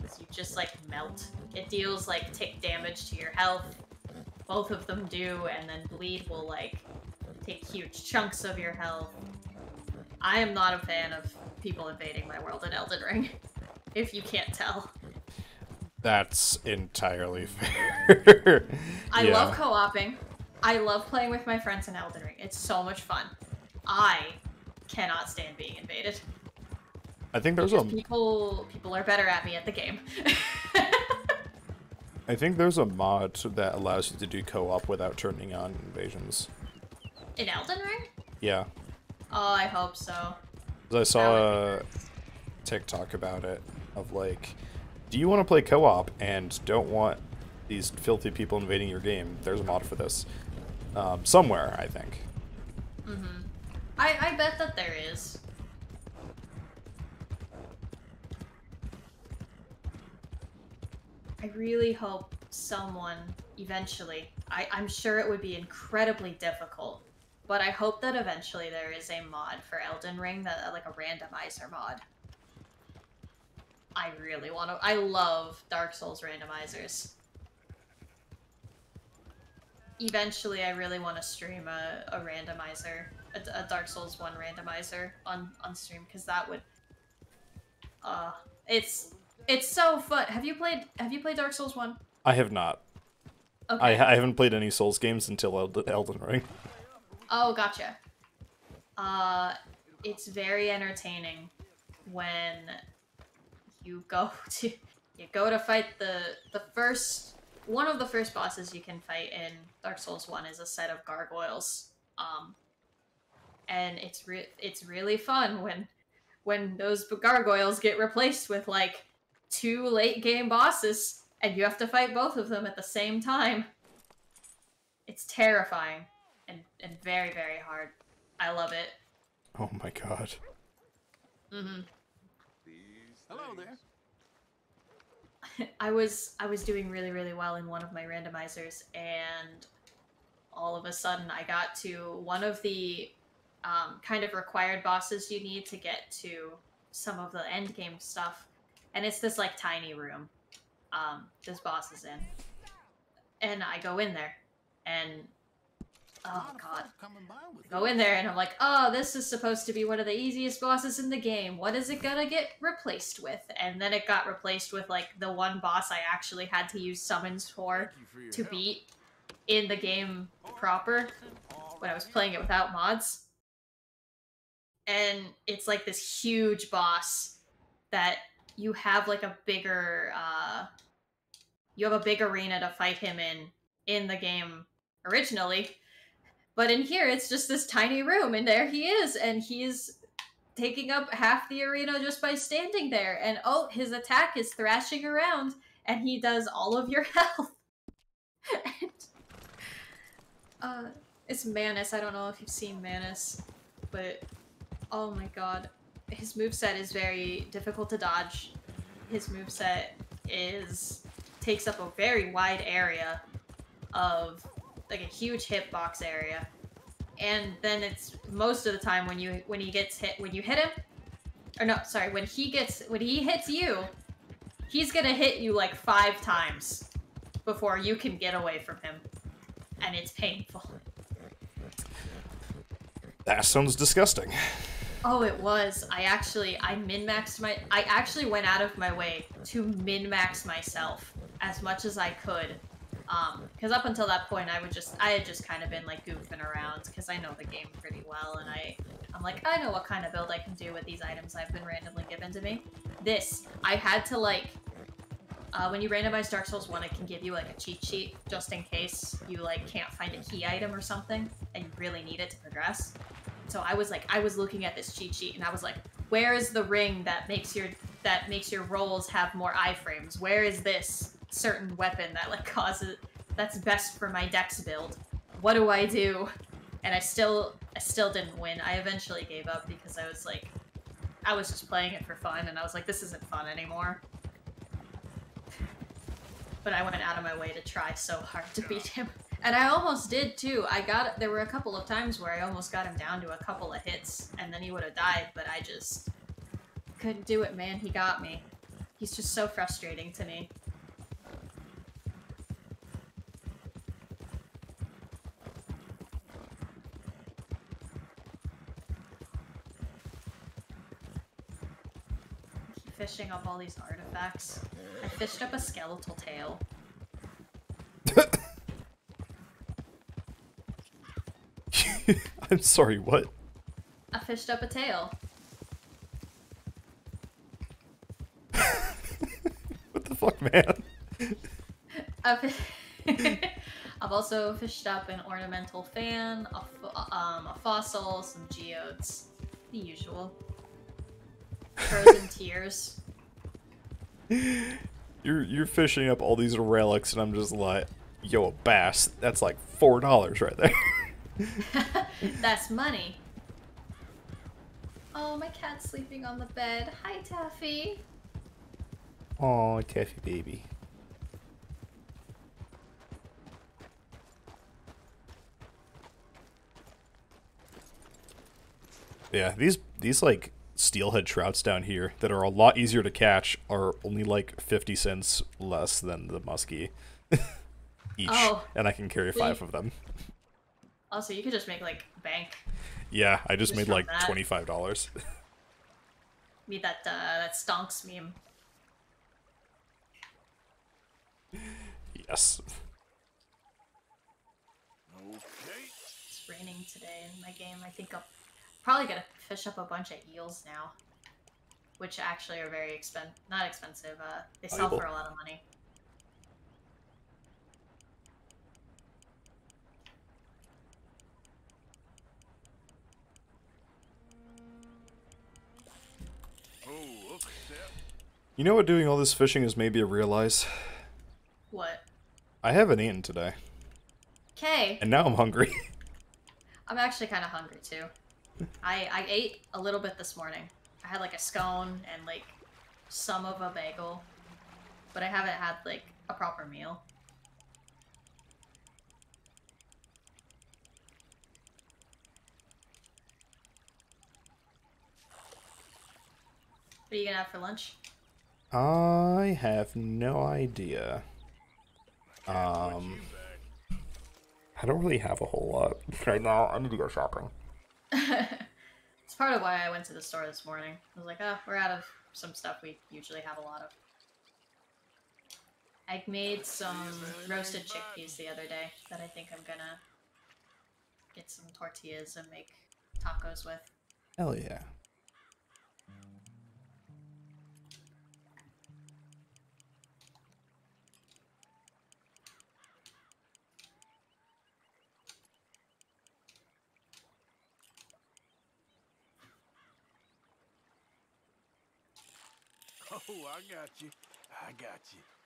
'Cause you just like melt it deals like tick damage to your health both of them do and then bleed will like take huge chunks of your health i am not a fan of people invading my world in elden ring if you can't tell That's entirely fair. I Yeah. love co-oping. I love playing with my friends in Elden Ring. It's so much fun. I cannot stand being invaded. I think there's a People people are better at me at the game. I think there's a mod that allows you to do co-op without turning on invasions. in Elden Ring? Yeah. Oh, I hope so. I saw a TikTok about it of like, do you want to play co-op and don't want these filthy people invading your game? There's a mod for this. Um, somewhere, I think. Mhm. I I bet that there is. I really hope someone eventually. I, I'm sure it would be incredibly difficult, but I hope that eventually there is a mod for Elden Ring that like a randomizer mod. I really want to. I love Dark Souls randomizers. Eventually, I really want to stream a, a randomizer, a, a Dark Souls 1 randomizer on, on stream, because that would. Uh, it's it's so fun. Have you played Have you played Dark Souls 1? I have not. Okay. I, I haven't played any Souls games until Eld- Elden Ring. Oh, gotcha. Uh, it's very entertaining when you go to you go to fight the the first one of the first bosses you can fight in Dark Souls One is a set of gargoyles. Um, and it's re- it's really fun when when those gargoyles get replaced with like two late game bosses and you have to fight both of them at the same time. It's terrifying and, and very, very hard. I love it. Oh my god. hmm Hello there. I was I was doing really, really well in one of my randomizers, and all of a sudden I got to one of the um, kind of required bosses you need to get to some of the end game stuff, and it's this like tiny room. Um, this boss is in, and I go in there, and oh god, go in there and I'm like, oh, this is supposed to be one of the easiest bosses in the game. What is it gonna get replaced with? And then it got replaced with like the one boss I actually had to use summons for for to help. beat in the game proper when I was playing it without mods. And it's like this huge boss that you have like a bigger uh you have a big arena to fight him in in the game originally. But in here it's just this tiny room and there he is and he's taking up half the arena just by standing there and oh his attack is thrashing around and he does all of your health. and, uh, it's Manus. I don't know if you've seen Manus, but oh my god, his moveset is very difficult to dodge. His moveset is takes up a very wide area of like a huge hitbox area. And then it's most of the time when you when he gets hit when you hit him or no, sorry, when he gets when he hits you, he's gonna hit you like five times before you can get away from him. And it's painful. That sounds disgusting. Oh, it was. I actually I min-maxed my I actually went out of my way to min-max myself as much as I could. Um, because up until that point, I would just I had just kind of been like goofing around because I know the game pretty well, and I I'm like I know what kind of build I can do with these items I've been randomly given to me. This I had to like uh, when you randomize Dark Souls 1, it can give you like a cheat sheet just in case you like can't find a key item or something and you really need it to progress. So I was like, I was looking at this cheat sheet and I was like, where is the ring that makes your that makes your rolls have more iframes? Where is this certain weapon that like causes that's best for my dex build? What do I do? And I still I still didn't win. I eventually gave up because I was like I was just playing it for fun and I was like, this isn't fun anymore but I went out of my way to try so hard to beat him. And I almost did too. I got there were a couple of times where I almost got him down to a couple of hits and then he would have died, but I just couldn't do it, man. He got me. He's just so frustrating to me. Fishing up all these artifacts. I fished up a skeletal tail. I'm sorry, what? I fished up a tail. What the fuck, man? I've, I've also fished up an ornamental fan, a, um, a fossil, some geodes, the usual. Frozen tears. You're you're fishing up all these relics, and I'm just like, yo, a bass. That's like four dollars right there. That's money. Oh, my cat's sleeping on the bed. Hi, Taffy. Oh, Taffy baby. Yeah, these these like steelhead trouts down here that are a lot easier to catch are only like fifty cents less than the muskie each, Oh. and I can carry five of them. Also, you could just make like bank. Yeah, I just Just made like that. twenty five dollars. Meet that uh, that stonks meme. yes. Okay. It's raining today in my game. I think I'll probably gonna fish up a bunch of eels now, which actually are very expen not expensive. Uh, they sell Valuable. for a lot of money. Oh. You know what doing all this fishing has made me realize? What? I haven't eaten today, Okay, and now I'm hungry. I'm actually kind of hungry too. I I ate a little bit this morning. I had like a scone and like some of a bagel, but I haven't had like a proper meal. What are you gonna have for lunch? I have no idea. Um, I don't really have a whole lot right now. I need to go shopping. it's part of why I went to the store this morning. I was like, oh, we're out of some stuff we usually have a lot of. I made some roasted chickpeas the other day that I think I'm gonna get some tortillas and make tacos with. Hell yeah. Oh, I got you. I got you.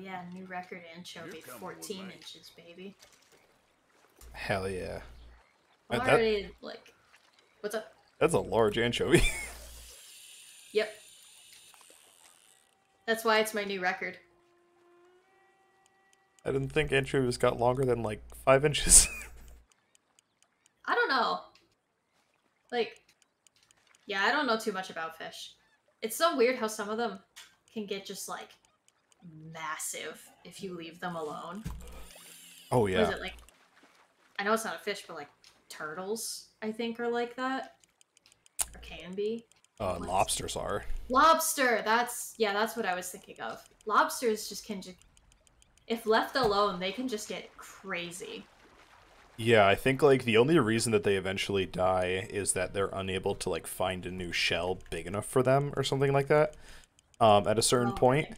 Yeah, new record anchovy, You're coming with 14 inches, baby. Hell yeah. I'm Uh, that- already like, what's up? That's a large anchovy. Yep. That's why it's my new record. I didn't think anchovies got longer than like five inches. I don't know. Like, yeah, I don't know too much about fish. It's so weird how some of them can get just like massive if you leave them alone. oh What is is it like? I know it's not a fish, but like turtles, I think, are like that, or can be. Uh, lobsters are. Lobster. That's yeah. That's what I was thinking of. Lobsters just can just, if left alone, they can just get crazy. Yeah, I think like the only reason that they eventually die is that they're unable to like find a new shell big enough for them or something like that. Um, at a certain Oh, point. okay.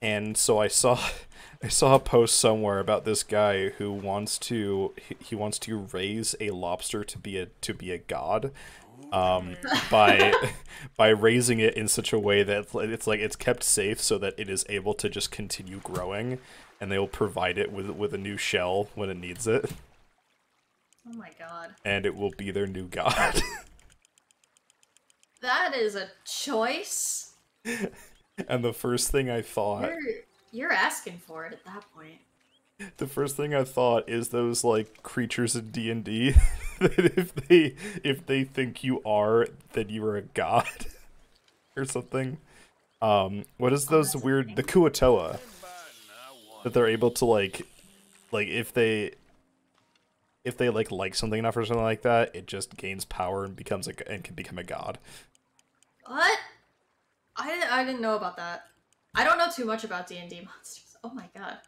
And so I saw I saw a post somewhere about this guy who wants to he, wants to raise a lobster to be a to be a god um by by raising it in such a way that it's like it's kept safe so that it is able to just continue growing and they will provide it with with a new shell when it needs it Oh my god. and it will be their new god That is a choice. And the first thing I thought You're you're asking for it at that point. The first thing I thought is those like creatures in D and D that if they if they think you are, then you are a god or something. Um, what is those that's a weird the Kuo-toa Biden, I won. that they're able to like like if they if they like like something enough or something like that, it just gains power and becomes a and can become a god. What? I didn't, I didn't know about that. I don't know too much about D and D monsters. Oh my god.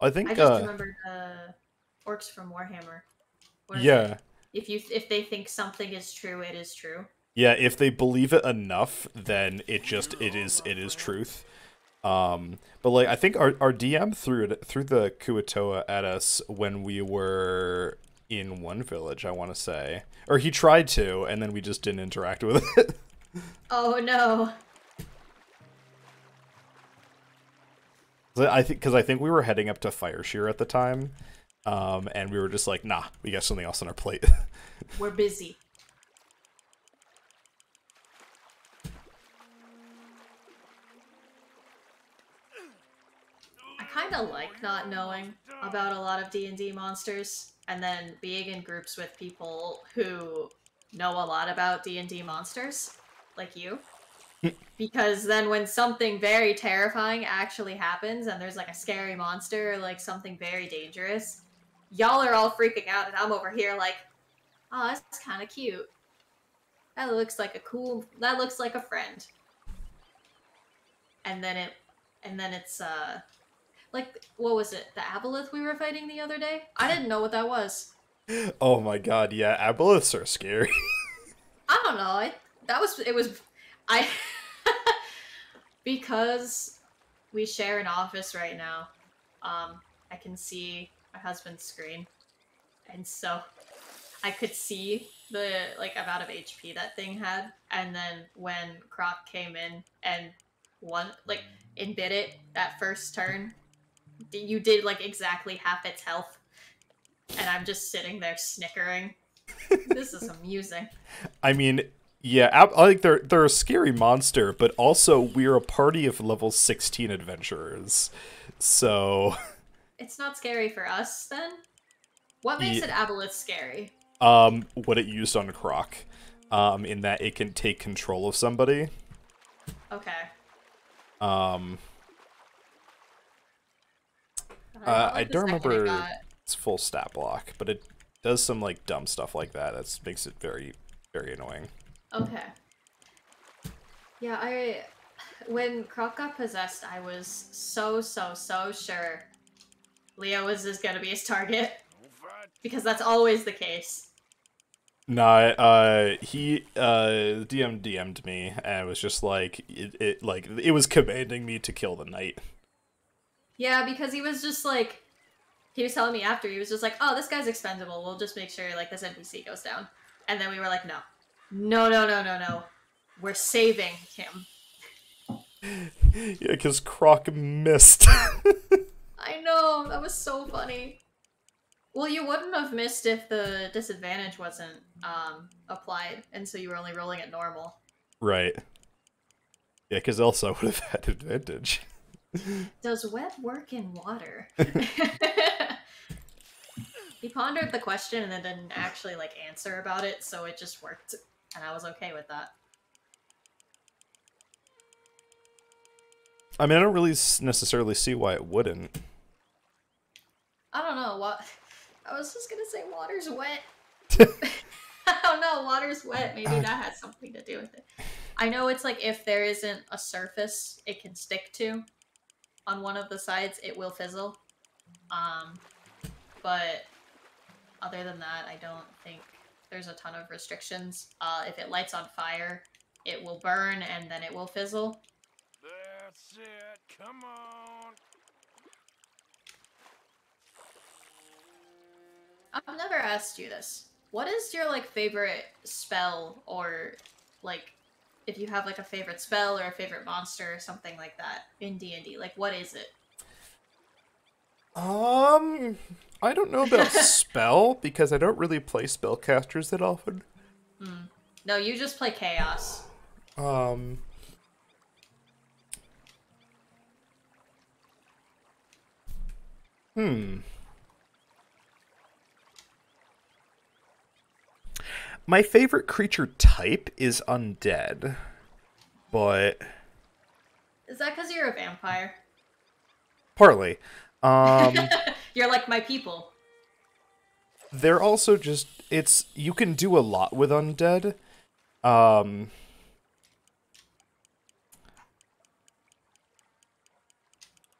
I think I just uh, remembered the orcs from Warhammer. Yeah. If you if they think something is true, it is true. Yeah, if they believe it enough, then it just it is it is truth. Um, but like I think our our DM threw it threw the Kuo-toa at us when we were in one village. I want to say, or he tried to, and then we just didn't interact with it. Oh no. I think because I think we were heading up to Fireshear at the time, um, and we were just like, nah, we got something else on our plate. We're busy. I kind of like not knowing about a lot of D&D monsters and then being in groups with people who know a lot about D&D monsters like you. Because then when something very terrifying actually happens and there's like a scary monster or like something very dangerous, y'all are all freaking out and I'm over here like Oh, that's kind of cute. That looks like a cool. That looks like a friend. And then it, and then it's uh, like what was it? The aboleth we were fighting the other day. I didn't know what that was. oh my god, yeah, aboleths are scary. I don't know. I that was it was I because we share an office right now. Um, I can see my husband's screen, and so I could see the like amount of HP that thing had, and then when Croc came in and one like and bit it that first turn, you did like exactly half its health, and I'm just sitting there snickering. this is amusing. I mean, yeah, ab- like they're they're a scary monster, but also we're a party of level 16 adventurers. So, It's not scary for us then. What makes Ye- an aboleth scary? um what it used on Croc, um in that it can take control of somebody. Okay. Um God, Uh, I don't remember- it's full stat block, but it does some like dumb stuff like that. That makes it very very annoying. Okay. Yeah, I when Croc got possessed, I was so so so sure Leo was just gonna be his target because that's always the case. Nah, uh, he uh DM DM'd me and was just like it, it like it was commanding me to kill the knight. Yeah, because he was just like he was telling me after he was just like, "Oh, this guy's expendable. We'll just make sure like this NPC goes down." And then we were like, "No, no, no, no, no, no. We're saving him." Yeah, because Croc missed. I know that was so funny. Well, you wouldn't have missed if the disadvantage wasn't um, applied, and so you were only rolling at normal. right. Yeah, because else I would have had advantage. Does web work in water? he pondered the question and then didn't actually like answer about it, so it just worked, and I was okay with that. I mean, I don't really necessarily see why it wouldn't. I don't know what. I was just gonna say water's wet. I don't know. Water's wet. Maybe that has something to do with it. I know it's like if there isn't a surface it can stick to on one of the sides, it will fizzle. Um, but other than that, I don't think there's a ton of restrictions. Uh, if it lights on fire, it will burn and then it will fizzle. That's it. Come on. I've never asked you this. What is your like favorite spell or like if you have like a favorite spell or a favorite monster or something like that in D&D? Like what is it? Um, I don't know about spell because I don't really play spellcasters that often. No, you just play chaos. Um. Hmm. My favorite creature type is undead, but Is that cuz you're a vampire? partly. Um, You're like my people. they're also just it's you can do a lot with undead. Um,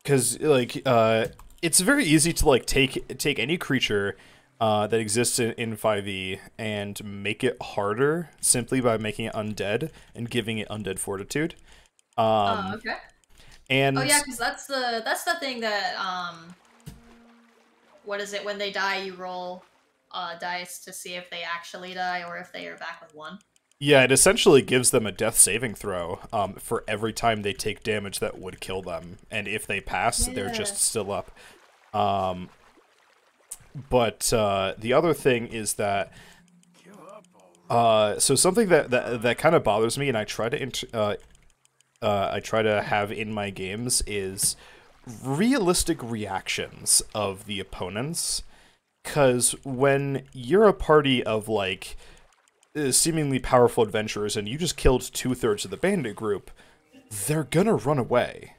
because like uh it's very easy to like take take any creature uh, that exists in, in 5e and make it harder simply by making it undead and giving it undead fortitude um oh, okay. and Oh yeah, cuz that's the that's the thing that um what is it when they die you roll uh dice to see if they actually die or if they are back with one. yeah it essentially gives them a death saving throw um for every time they take damage that would kill them. And if they pass they're just still up. Um but uh the other thing is that uh so something that that, that kind of bothers me and i try to int- uh uh, I try to have in my games is realistic reactions of the opponents. Because when you're a party of like uh, seemingly powerful adventurers and you just killed two thirds of the bandit group, they're gonna run away.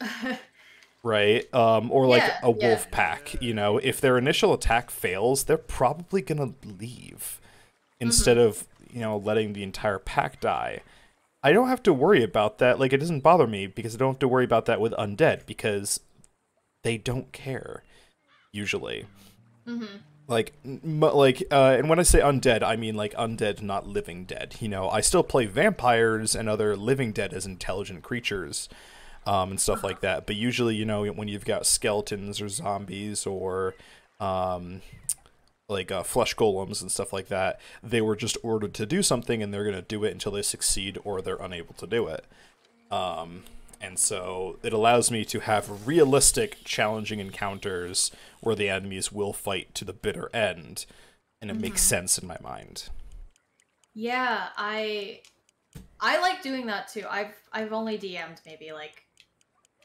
right? Um, or like Yeah, a yeah. wolf pack, you know, if their initial attack fails, they're probably gonna leave instead of, you know, letting the entire pack die. I don't have to worry about that. Like, it doesn't bother me because I don't have to worry about that with undead because they don't care usually. Like, m- like, uh, and when I say undead, I mean like undead, not living dead. You know, I still play vampires and other living dead as intelligent creatures, um, and stuff like that. But usually, you know, when you've got skeletons or zombies or, um, like uh, flesh golems and stuff like that. They were just ordered to do something, and they're gonna do it until they succeed or they're unable to do it. Um, and so it allows me to have realistic, challenging encounters where the enemies will fight to the bitter end, and it makes sense in my mind. Yeah, I I like doing that too. I've I've only DM'd maybe like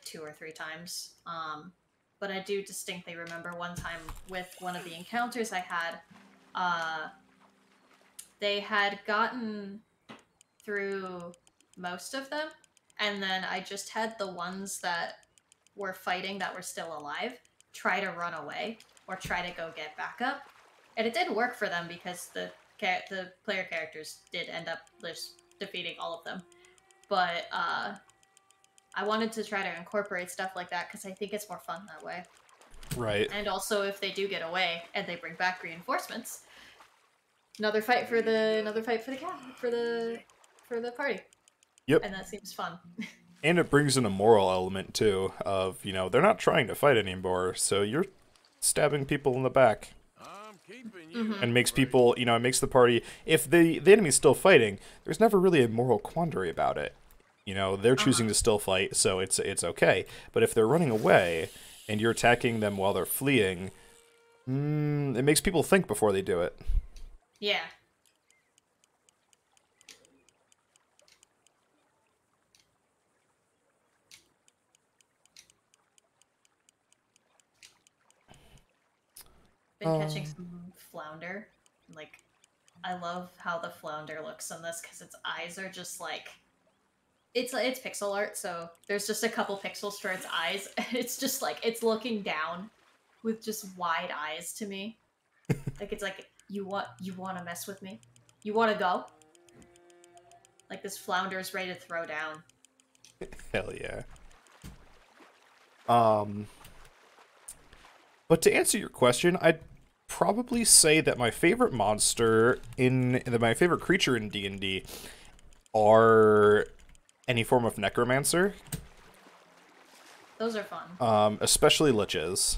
two or three times. Um but I do distinctly remember one time with one of the encounters I had uh they had gotten through most of them and then I just had the ones that were fighting that were still alive try to run away or try to go get backup. And it did work for them because the the player characters did end up just defeating all of them. But uh, I wanted to try to incorporate stuff like that because I think it's more fun that way. Right. And also, if they do get away and they bring back reinforcements, another fight for the another fight for the cat for the for the party. Yep. And that seems fun. And it brings in a moral element too of, you know, they're not trying to fight anymore, so you're stabbing people in the back. I'm keeping you. Mm-hmm. And makes people, you know, it makes the party if the the enemy's still fighting, there's never really a moral quandary about it. You know, they're choosing to still fight, so it's it's okay. But if they're running away and you're attacking them while they're fleeing, mm, it makes people think before they do it. yeah. Been catching some flounder. Like, I love how the flounder looks on this because its eyes are just like. It's it's pixel art, so there's just a couple pixels for its eyes. It's just like it's looking down with just wide eyes to me. like it's like you want you want to mess with me, you want to go. Like this flounder is ready to throw down. Hell yeah. Um But to answer your question, I'd probably say that my favorite monster in that my favorite creature in D&D are any form of necromancer, Those are fun. um especially liches.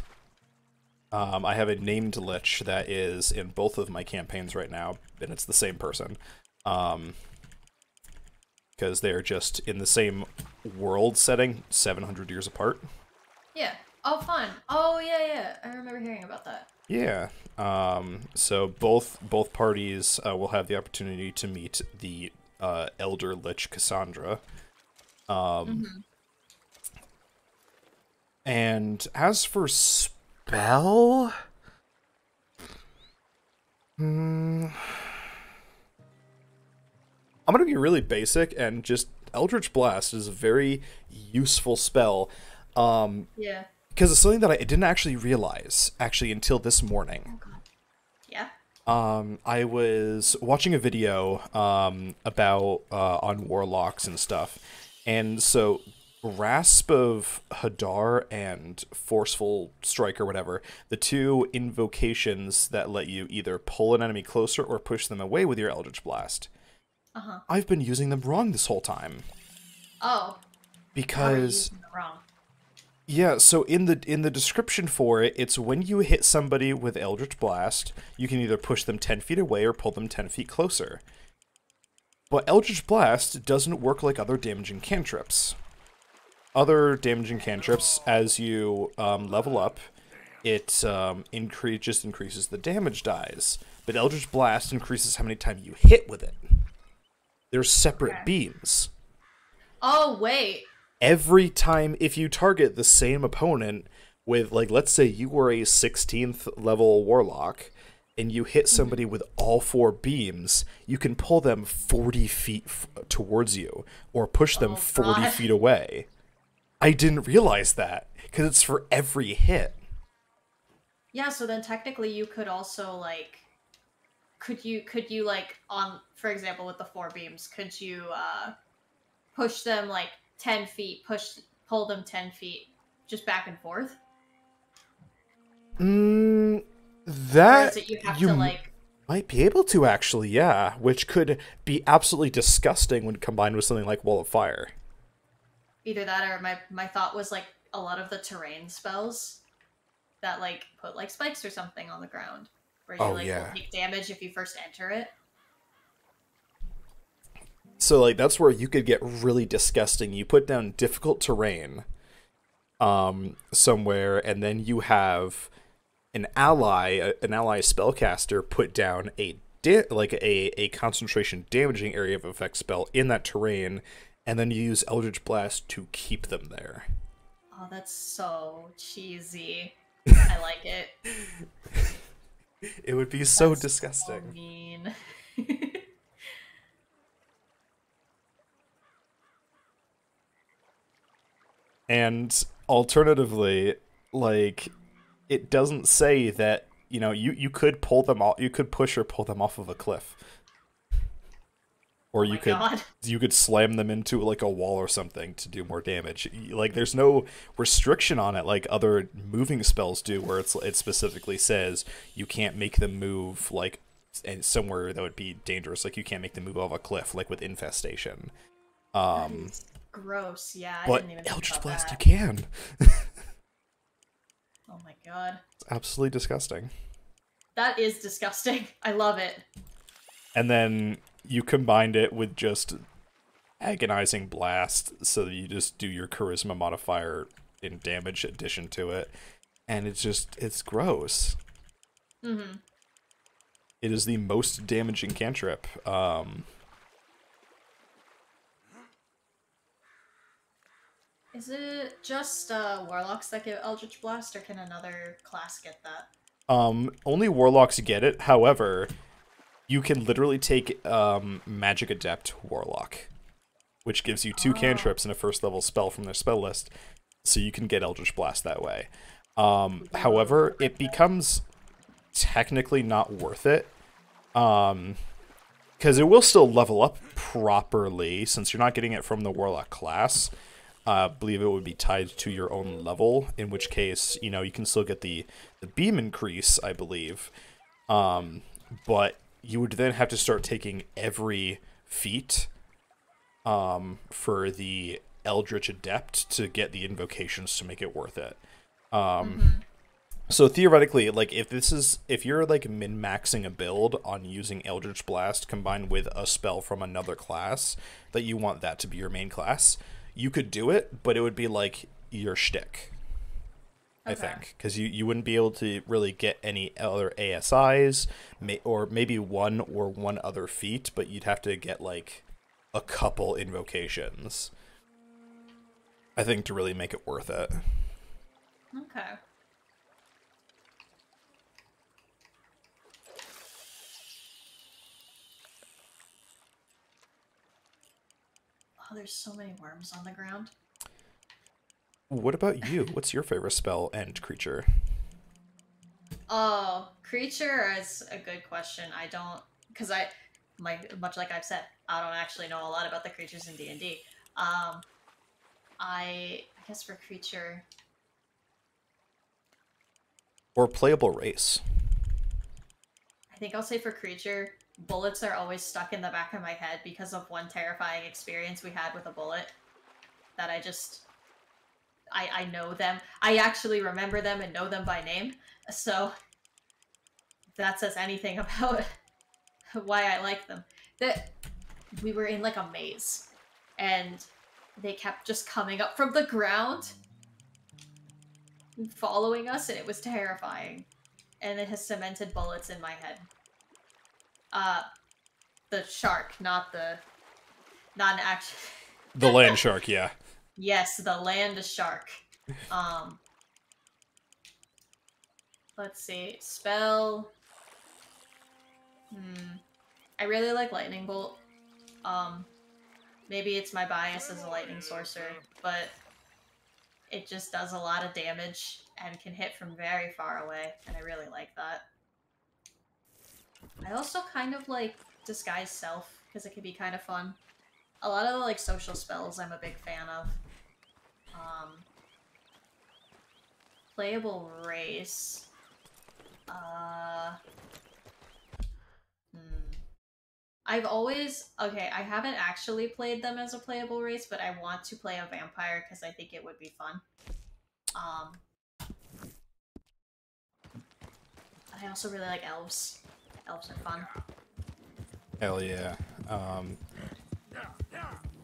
Um, I have a named lich that is in both of my campaigns right now, and it's the same person. Um, because they are just in the same world setting, 700 years apart. Yeah. Oh, fun. Oh, yeah, yeah. I remember hearing about that. Yeah. Um, so both both parties uh, will have the opportunity to meet the uh, Elder Lich Cassandra. Um, And as for spell, hmm, I'm gonna be really basic and just Eldritch Blast is a very useful spell. Um, Yeah. because it's something that I didn't actually realize actually until this morning. Yeah. Um, I was watching a video um, about uh, on warlocks and stuff, and so grasp of Hadar and forceful strike or whatever, the two invocations that let you either pull an enemy closer or push them away with your Eldritch Blast. Uh huh. I've been using them wrong this whole time Oh. how are you because wrong. Yeah, so in the in the description for it, it's when you hit somebody with Eldritch Blast, you can either push them ten feet away or pull them ten feet closer. But Eldritch Blast doesn't work like other damaging cantrips. Other damaging cantrips, as you um, level up, it um, increase just increases the damage dies. But Eldritch Blast increases how many times you hit with it. They're separate Okay. beams Oh, wait. Every time if you target the same opponent with like let's say you were a 16th level warlock and you hit somebody with all four beams you can pull them 40 feet f- towards you or push them Oh, 40 God. feet away. I didn't realize that because it's for every hit. Yeah, so then technically you could also like could you could you like on for example with the four beams, could you uh push them like ten feet, push pull them ten feet just back and forth? mm, that you have you to like might be able to actually yeah which could be absolutely disgusting when combined with something like wall of fire either that or my my thought was like a lot of the terrain spells that like put like spikes or something on the ground. where you Oh, like yeah. take damage if you first enter it. So like that's where you could get really disgusting. You put down difficult terrain um somewhere and then you have an ally an ally spellcaster put down a like a a concentration damaging area of effect spell in that terrain and then you use Eldritch Blast to keep them there. Oh, that's so cheesy. I like it. It would be so That's disgusting. So mean. And alternatively, like it doesn't say that you know you you could pull them off, you could push or pull them off of a cliff, or oh you could god. you could slam them into like a wall or something to do more damage. Like there's no restriction on it like other moving spells do, where it's it specifically says you can't make them move like and somewhere that would be dangerous. Like you can't make them move off a cliff, like with infestation. Um, Gross. Yeah. I but didn't even Eldritch Blast, you can. Oh my god. It's absolutely disgusting. That is disgusting. I love it. and then you combined it with just agonizing blast so that you just do your charisma modifier in damage addition to it and it's just it's gross hmm it is the most damaging cantrip um Is it just uh, warlocks that get Eldritch Blast, or can another class get that? um only warlocks get it however you can literally take um magic adept warlock which gives you two Oh. cantrips and a first level spell from their spell list so you can get eldritch blast that way um however it becomes technically not worth it um because it will still level up properly since you're not getting it from the warlock class uh, I believe it would be tied to your own level, in which case, you know, you can still get the, the beam increase, I believe. Um, but you would then have to start taking every feat um, for the Eldritch Adept to get the invocations to make it worth it. Um, So theoretically, like if this is if you're like min maxing a build on using Eldritch Blast combined with a spell from another class that you want that to be your main class, you could do it, but it would be like your shtick. I think because you, you wouldn't be able to really get any other ASIs, may, or maybe one or one other feat, but you'd have to get like a couple invocations. I think to really make it worth it. Okay. Oh, there's so many worms on the ground. What about you? What's your favorite spell and creature? Oh, creature is a good question. I don't, because I, like much like I've said, I don't actually know a lot about the creatures in D and D. Um, I, I guess for creature, Or playable race? I think I'll say for creature, bulettes are always stuck in the back of my head because of one terrifying experience we had with a bulette. That I just, I I know them. I actually remember them and know them by name. So that says anything about why I like them. That we were in like a maze, and they kept just coming up from the ground, following us, and it was terrifying and it has cemented bulettes in my head. Uh, the shark, not the, not an action. The land shark, yeah. Yes, the land shark. Um, let's see, spell. Hmm, I really like lightning bolt. Um, maybe it's my bias as a lightning sorcerer, but it just does a lot of damage and can hit from very far away, and I really like that. I also kind of like disguise self because it can be kind of fun. A lot of the like social spells I'm a big fan of. Um, playable race. Uh, hmm. I've always okay. I haven't actually played them as a playable race, but I want to play a vampire because I think it would be fun. Um, I also really like elves. Elves are fun. Hell yeah. Um,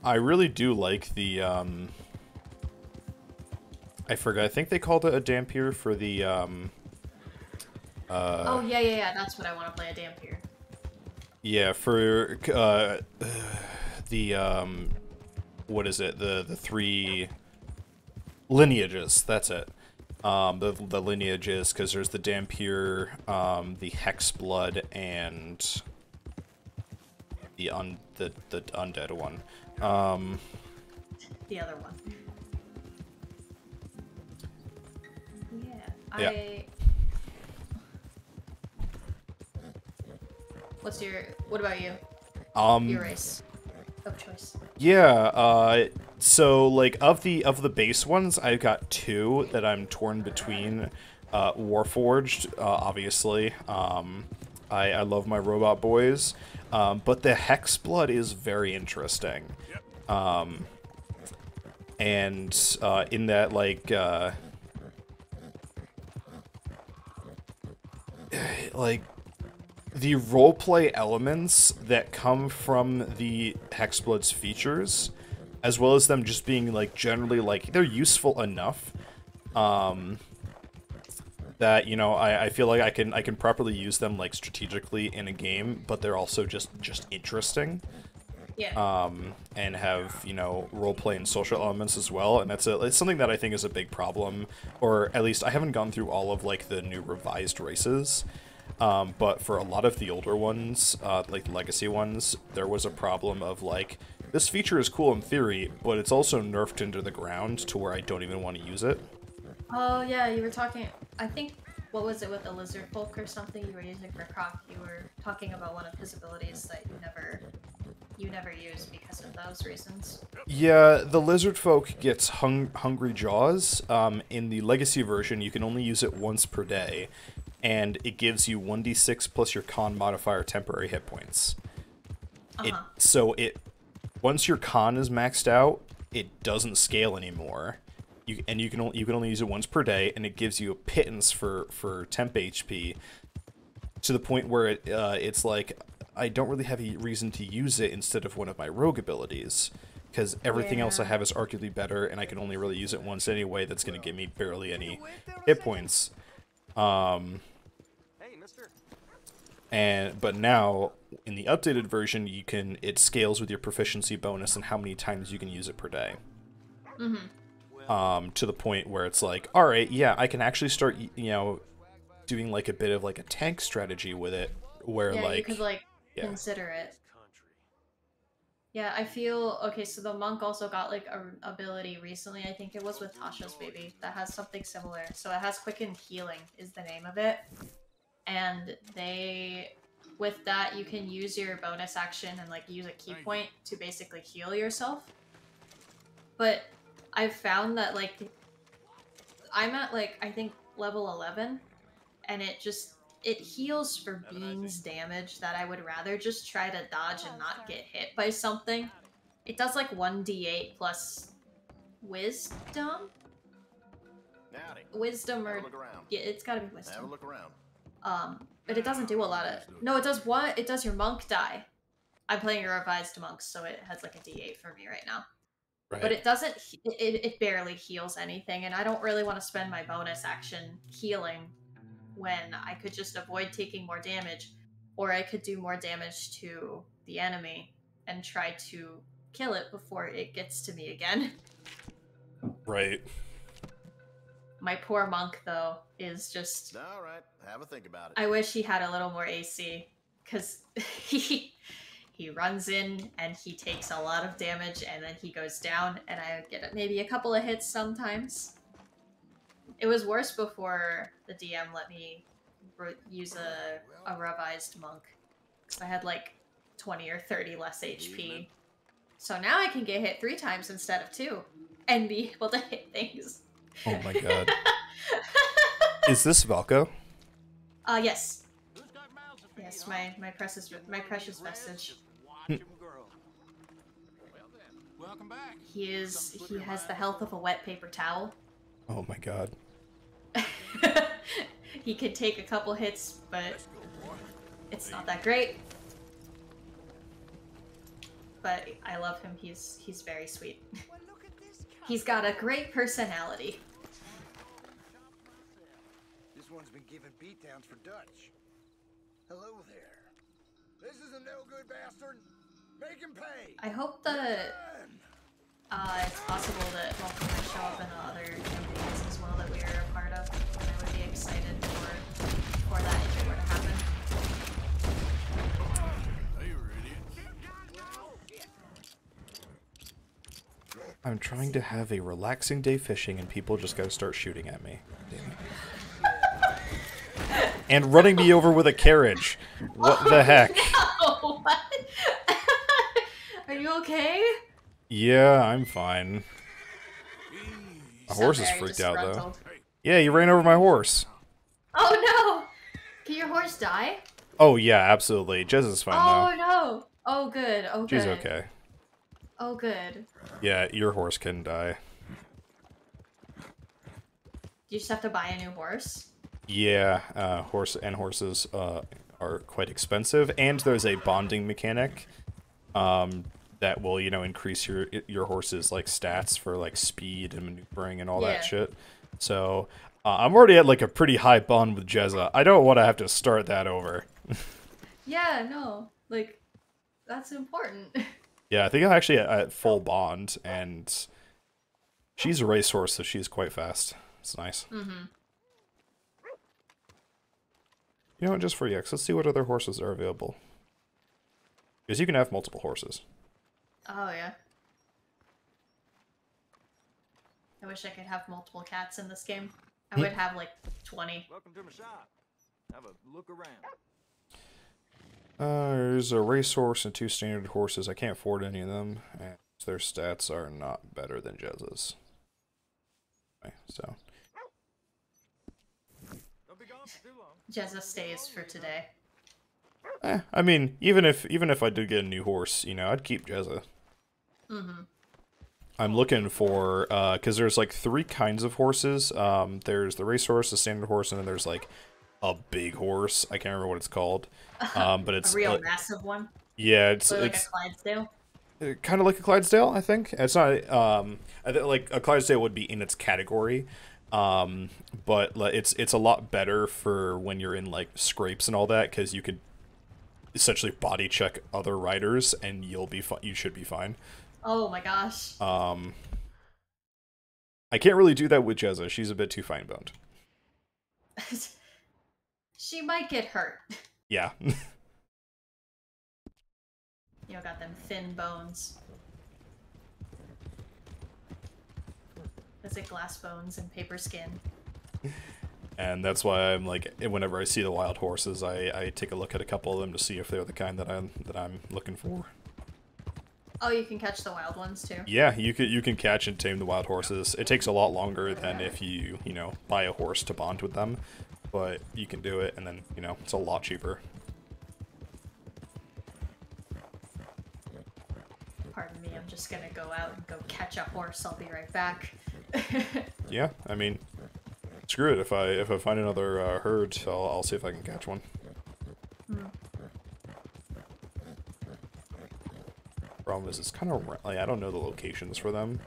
I really do like the. Um, I forgot. I think they called it a dhampir for the. Um, uh, oh yeah, yeah, yeah. That's what I want to play a dhampir. Yeah, for uh, the um, what is it? The the three lineages. That's it. Um, the the lineages because there's the Dhampir, um, the Hexblood, and the un the the undead one. Um, The other one. Yeah. Yeah. I. What's your? What about you? um, Your race of choice. Yeah, uh so like of the of the base ones, I've got two that I'm torn between. Uh Warforged, uh, obviously. Um I, I love my robot boys. Um, but the Hexblood is very interesting. Yep. Um and uh in that like uh like the roleplay elements that come from the Hexblood's features, as well as them just being like generally like they're useful enough, um, that you know I, I feel like I can I can properly use them like strategically in a game, but they're also just just interesting Yeah. um, and have you know roleplay and social elements as well. And that's a it's something that I think is a big problem, or at least I haven't gone through all of like the new revised races. Um, but for a lot of the older ones, uh, like legacy ones, there was a problem of like this feature is cool in theory, but it's also nerfed into the ground to where I don't even want to use it. Oh yeah, you were talking. I think what was it with the lizard folk or something you were using for Croc? You were talking about one of his abilities that you never, you never use because of those reasons. Yeah, the lizard folk gets hung- hungry jaws. Um, in the legacy version, you can only use it once per day, and it gives you 1d6 plus your con modifier temporary hit points. It Uh-huh. so it once your con is maxed out, it doesn't scale anymore. You and you can only you can only use it once per day, and it gives you a pittance for for temp HP to the point where it uh, it's like I don't really have a reason to use it instead of one of my rogue abilities because everything else I have is arguably better, and I can only really use it once anyway. That's going to give me barely any hit points. Um. And but now in the updated version, you can it scales with your proficiency bonus and how many times you can use it per day. Um, to the point where it's like, all right, yeah, I can actually start, you know, doing like a bit of like a tank strategy with it, where Yeah, like, you could like yeah. consider it. Yeah, I feel okay. So the monk also got like a ability recently. I think it was with Tasha's baby that has something similar. So it has quickened healing is the name of it, and they with that you can use your bonus action and like use a ki point to basically heal yourself. But I've found that like I'm at like I think level 11 and it just it heals for beans damage that I would rather just try to dodge and not get hit by something. It does like 1d8 plus wisdom? Howdy. Wisdom or look around. yeah, it's got to be Have a wisdom. look around. Um, but it doesn't do a lot of No, it does what? It does your monk die. I'm playing a revised monk, so it has like a d8 for me right now. right? But it doesn't. It, it barely heals anything, and I don't really want to spend my bonus action healing when I could just avoid taking more damage, or I could do more damage to the enemy and try to kill it before it gets to me again. right. My poor monk, though, is just. All right. Have a think about it. I wish he had a little more AC, because he he runs in and he takes a lot of damage, and then he goes down, and I get maybe a couple of hits sometimes. It was worse before the DM let me use a, a revised monk, because I had like twenty or thirty less HP. So now I can get hit three times instead of two, and be able to hit things. Oh my god. Is this Valko? Uh, yes, Who's got mouths to feed, yes, my my precious my precious vestige. Watch him grow. Well then, welcome back. He is he has the health of a wet paper towel. Oh my god. he could take a couple hits, but Let's go, boy. it's not that great. But I love him. He's he's very sweet. He's got a great personality. This one's been giving beatdowns for Dutch. Hello there. This is a no-good bastard. Make him pay. I hope that uh, it's possible that Vulcan might show up in other campaigns as well that we are a part of. And I would be excited for for that if it were to happen. Hey, you idiot. I'm trying to have a relaxing day fishing and people just gotta start shooting at me. And running me over with a carriage. What the oh, heck? Oh, what? Are you okay? Yeah, I'm fine. My horse is freaked out though. Yeah, you ran over my horse. Oh no! Can your horse die? Oh yeah, absolutely. Jez is fine Oh now. no! Oh good. Oh good. She's okay. Oh good. Yeah, your horse can die. You just have to buy a new horse. Yeah, uh, horse and horses uh, are quite expensive, and there's a bonding mechanic um, that will, you know, increase your your horse's like stats for like speed and maneuvering and all Yeah. that shit. So uh, I'm already at like a pretty high bond with Jezza. I don't want to have to start that over. Yeah, no. Like that's important. Yeah, I think I'm actually at, at full bond, and she's a racehorse, so she's quite fast. It's nice. mm-hmm. You know what? Just for EX, let's see what other horses are available. Because you can have multiple horses. Oh yeah. I wish I could have multiple cats in this game. I Hmm. would have like 20. Welcome to my shop. Have a look around. Uh, there's a racehorse and two standard horses. I can't afford any of them, and their stats are not better than Jezza's. Okay, so Don't be gone for too long. Jezza stays for today. eh, I mean, even if even if I did get a new horse, you know, I'd keep Jezza. Mm-hmm. I'm looking for uh, because there's like three kinds of horses. Um, there's the racehorse, the standard horse, and then there's like a big horse. I can't remember what it's called. Um, but it's a real uh, massive one. yeah, it's like it's a Clydesdale. kind of like a Clydesdale, I think. It's not um like a Clydesdale would be in its category. Um but like, it's it's a lot better for when you're in like scrapes and all that cuz you could essentially body check other riders and you'll be fine you should be fine. Oh my gosh. Um I can't really do that with Jezza. She's a bit too fine boned. she might get hurt. Yeah. You know, got them thin bones. Is it glass bones and paper skin? and that's why I'm like whenever I see the wild horses, I I take a look at a couple of them to see if they're the kind that I'm that I'm looking for. Oh, you can catch the wild ones too. Yeah, you can you can catch and tame the wild horses. It takes a lot longer than if you you know buy a horse to bond with them, but you can do it, and then you know it's a lot cheaper. Pardon me, I'm just gonna go out and go catch a horse. I'll be right back. Yeah, I mean, screw it. If I if I find another uh, herd, I'll I'll see if I can catch one. Problem is, it's kind of like I don't know the locations for them.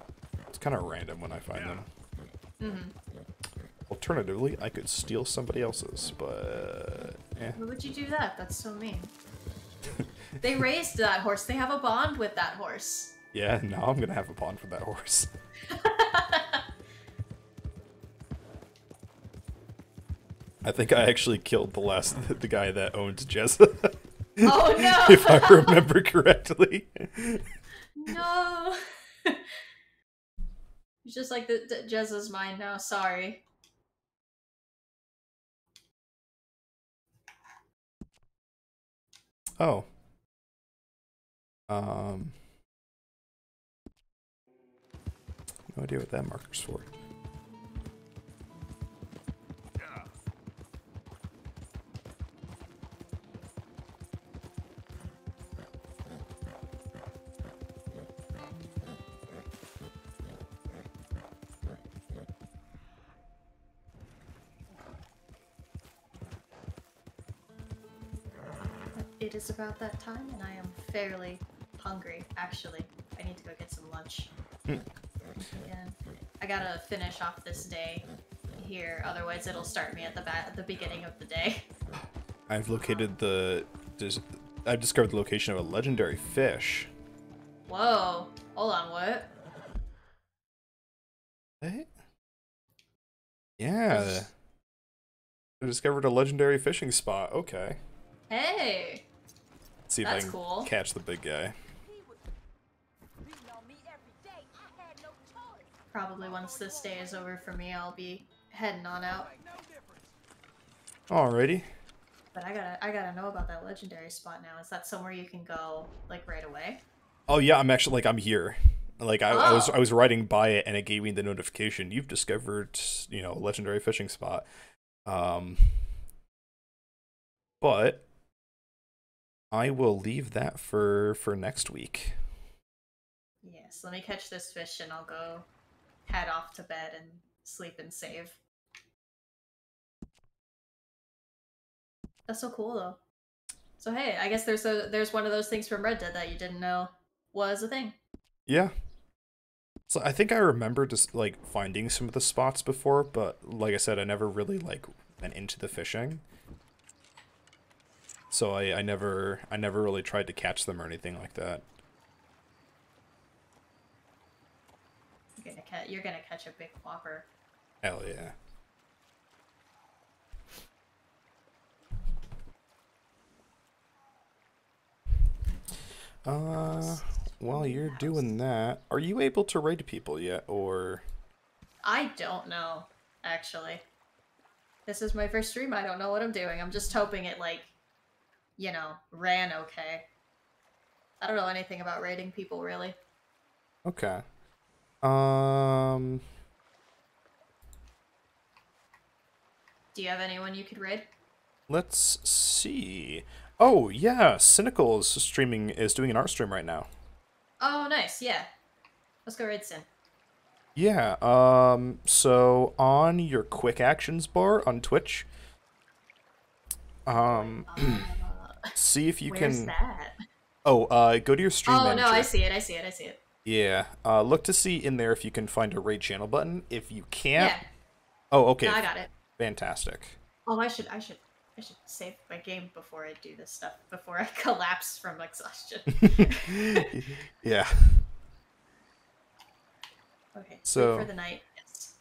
It's kind of random when I find them. hmm Alternatively, I could steal somebody else's, but eh. Why would you do that? That's so mean. they raised that horse. They have a bond with that horse. Yeah, now I'm gonna have a bond for that horse. I think I actually killed the last the guy that owned Jezza, oh no! if I remember correctly. No. It's just like the, the Jezza's mine now. Sorry. Oh. Um. No idea what that marker's for. It is about that time, and I am fairly hungry. Actually, I need to go get some lunch. Hmm. Yeah, I gotta finish off this day here, otherwise it'll start me at the at the beginning of the day. I've located the. I've discovered the location of a legendary fish. Whoa! Hold on, what? What? Yeah. I discovered a legendary fishing spot. Okay. Hey! See if That's I can cool. catch the big guy. Beating on me every day. I had no choice. Probably once this day is over for me, I'll be heading on out. Alrighty. But I gotta, I gotta know about that legendary spot now. Is that somewhere you can go like right away? Oh yeah, I'm actually like I'm here. Like I, I was Oh. I was riding by it and it gave me the notification. You've discovered you know a legendary fishing spot. Um, but I will leave that for for next week. Yes. Let me catch this fish and I'll go head off to bed and sleep and save. That's so cool though. So hey, I guess there's a there's one of those things from Red Dead that you didn't know was a thing. Yeah. So I think I remember just like finding some of the spots before, but like I said, I never really like went into the fishing. So I, I never I never really tried to catch them or anything like that. You're gonna catch you're gonna catch a big whopper. Hell yeah. Uh, while you're doing that, are you able to raid people yet, or I don't know, actually. This is my first stream. I don't know what I'm doing. I'm just hoping it like, you know, ran okay. I don't know anything about raiding people really. okay? Um, Do you have anyone you could raid? let's see. Oh yeah, Cynical is streaming is doing an art stream right now. Oh, nice. Yeah. Let's go raid Sin. Yeah. Um. So on your quick actions bar on Twitch, um, see if you Where's can. that? Oh, uh, go to your stream Oh manager. no, I see it. I see it. I see it. Yeah. Uh, look to see in there if you can find a raid channel button. If you can't, Yeah. oh, okay, No, I got it. fantastic. Oh, I should. I should. I should save my game before I do this stuff. Before I collapse from exhaustion. yeah. okay. So- for the night. Yes.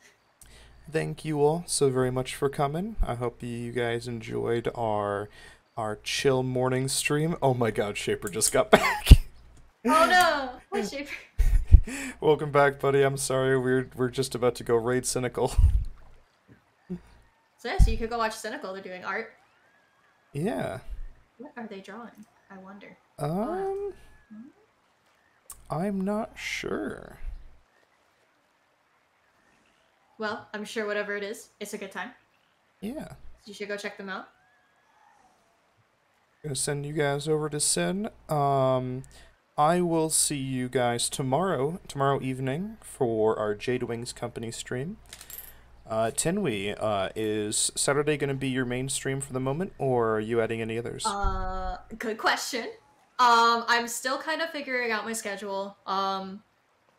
Thank you all so very much for coming. I hope you guys enjoyed our our chill morning stream. Oh my God, Shaper just got back. Oh no! Hi, Shaper. Welcome back, buddy. I'm sorry we're we're just about to go raid Cynical. So yeah, so you could go watch Cynical. They're doing art. yeah. What are they drawing? I wonder. Um. I'm not sure. Well, I'm sure whatever it is, it's a good time. Yeah. You should go check them out. Gonna send you guys over to Sin. Um, I will see you guys tomorrow, tomorrow evening for our Jade Wings Company stream. Uh, Tinwy, uh, is Saturday gonna be your main stream for the moment, or are you adding any others? Uh, good question. Um, I'm still kind of figuring out my schedule. Um,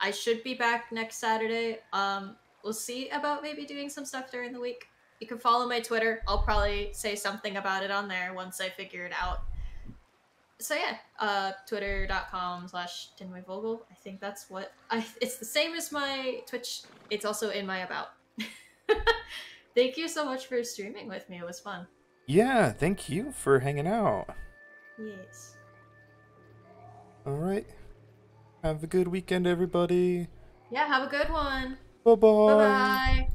I should be back next Saturday. Um, we'll see about maybe doing some stuff during the week. You can follow my Twitter. I'll probably say something about it on there once I figure it out. So yeah, uh, twitter.com slash Vogel. I think that's what I. It's the same as my Twitch. It's also in my about. Thank you so much for streaming with me. It was fun. yeah, thank you for hanging out. Yes. All right. Have a good weekend, everybody. Yeah, have a good one. Bye bye. Bye bye.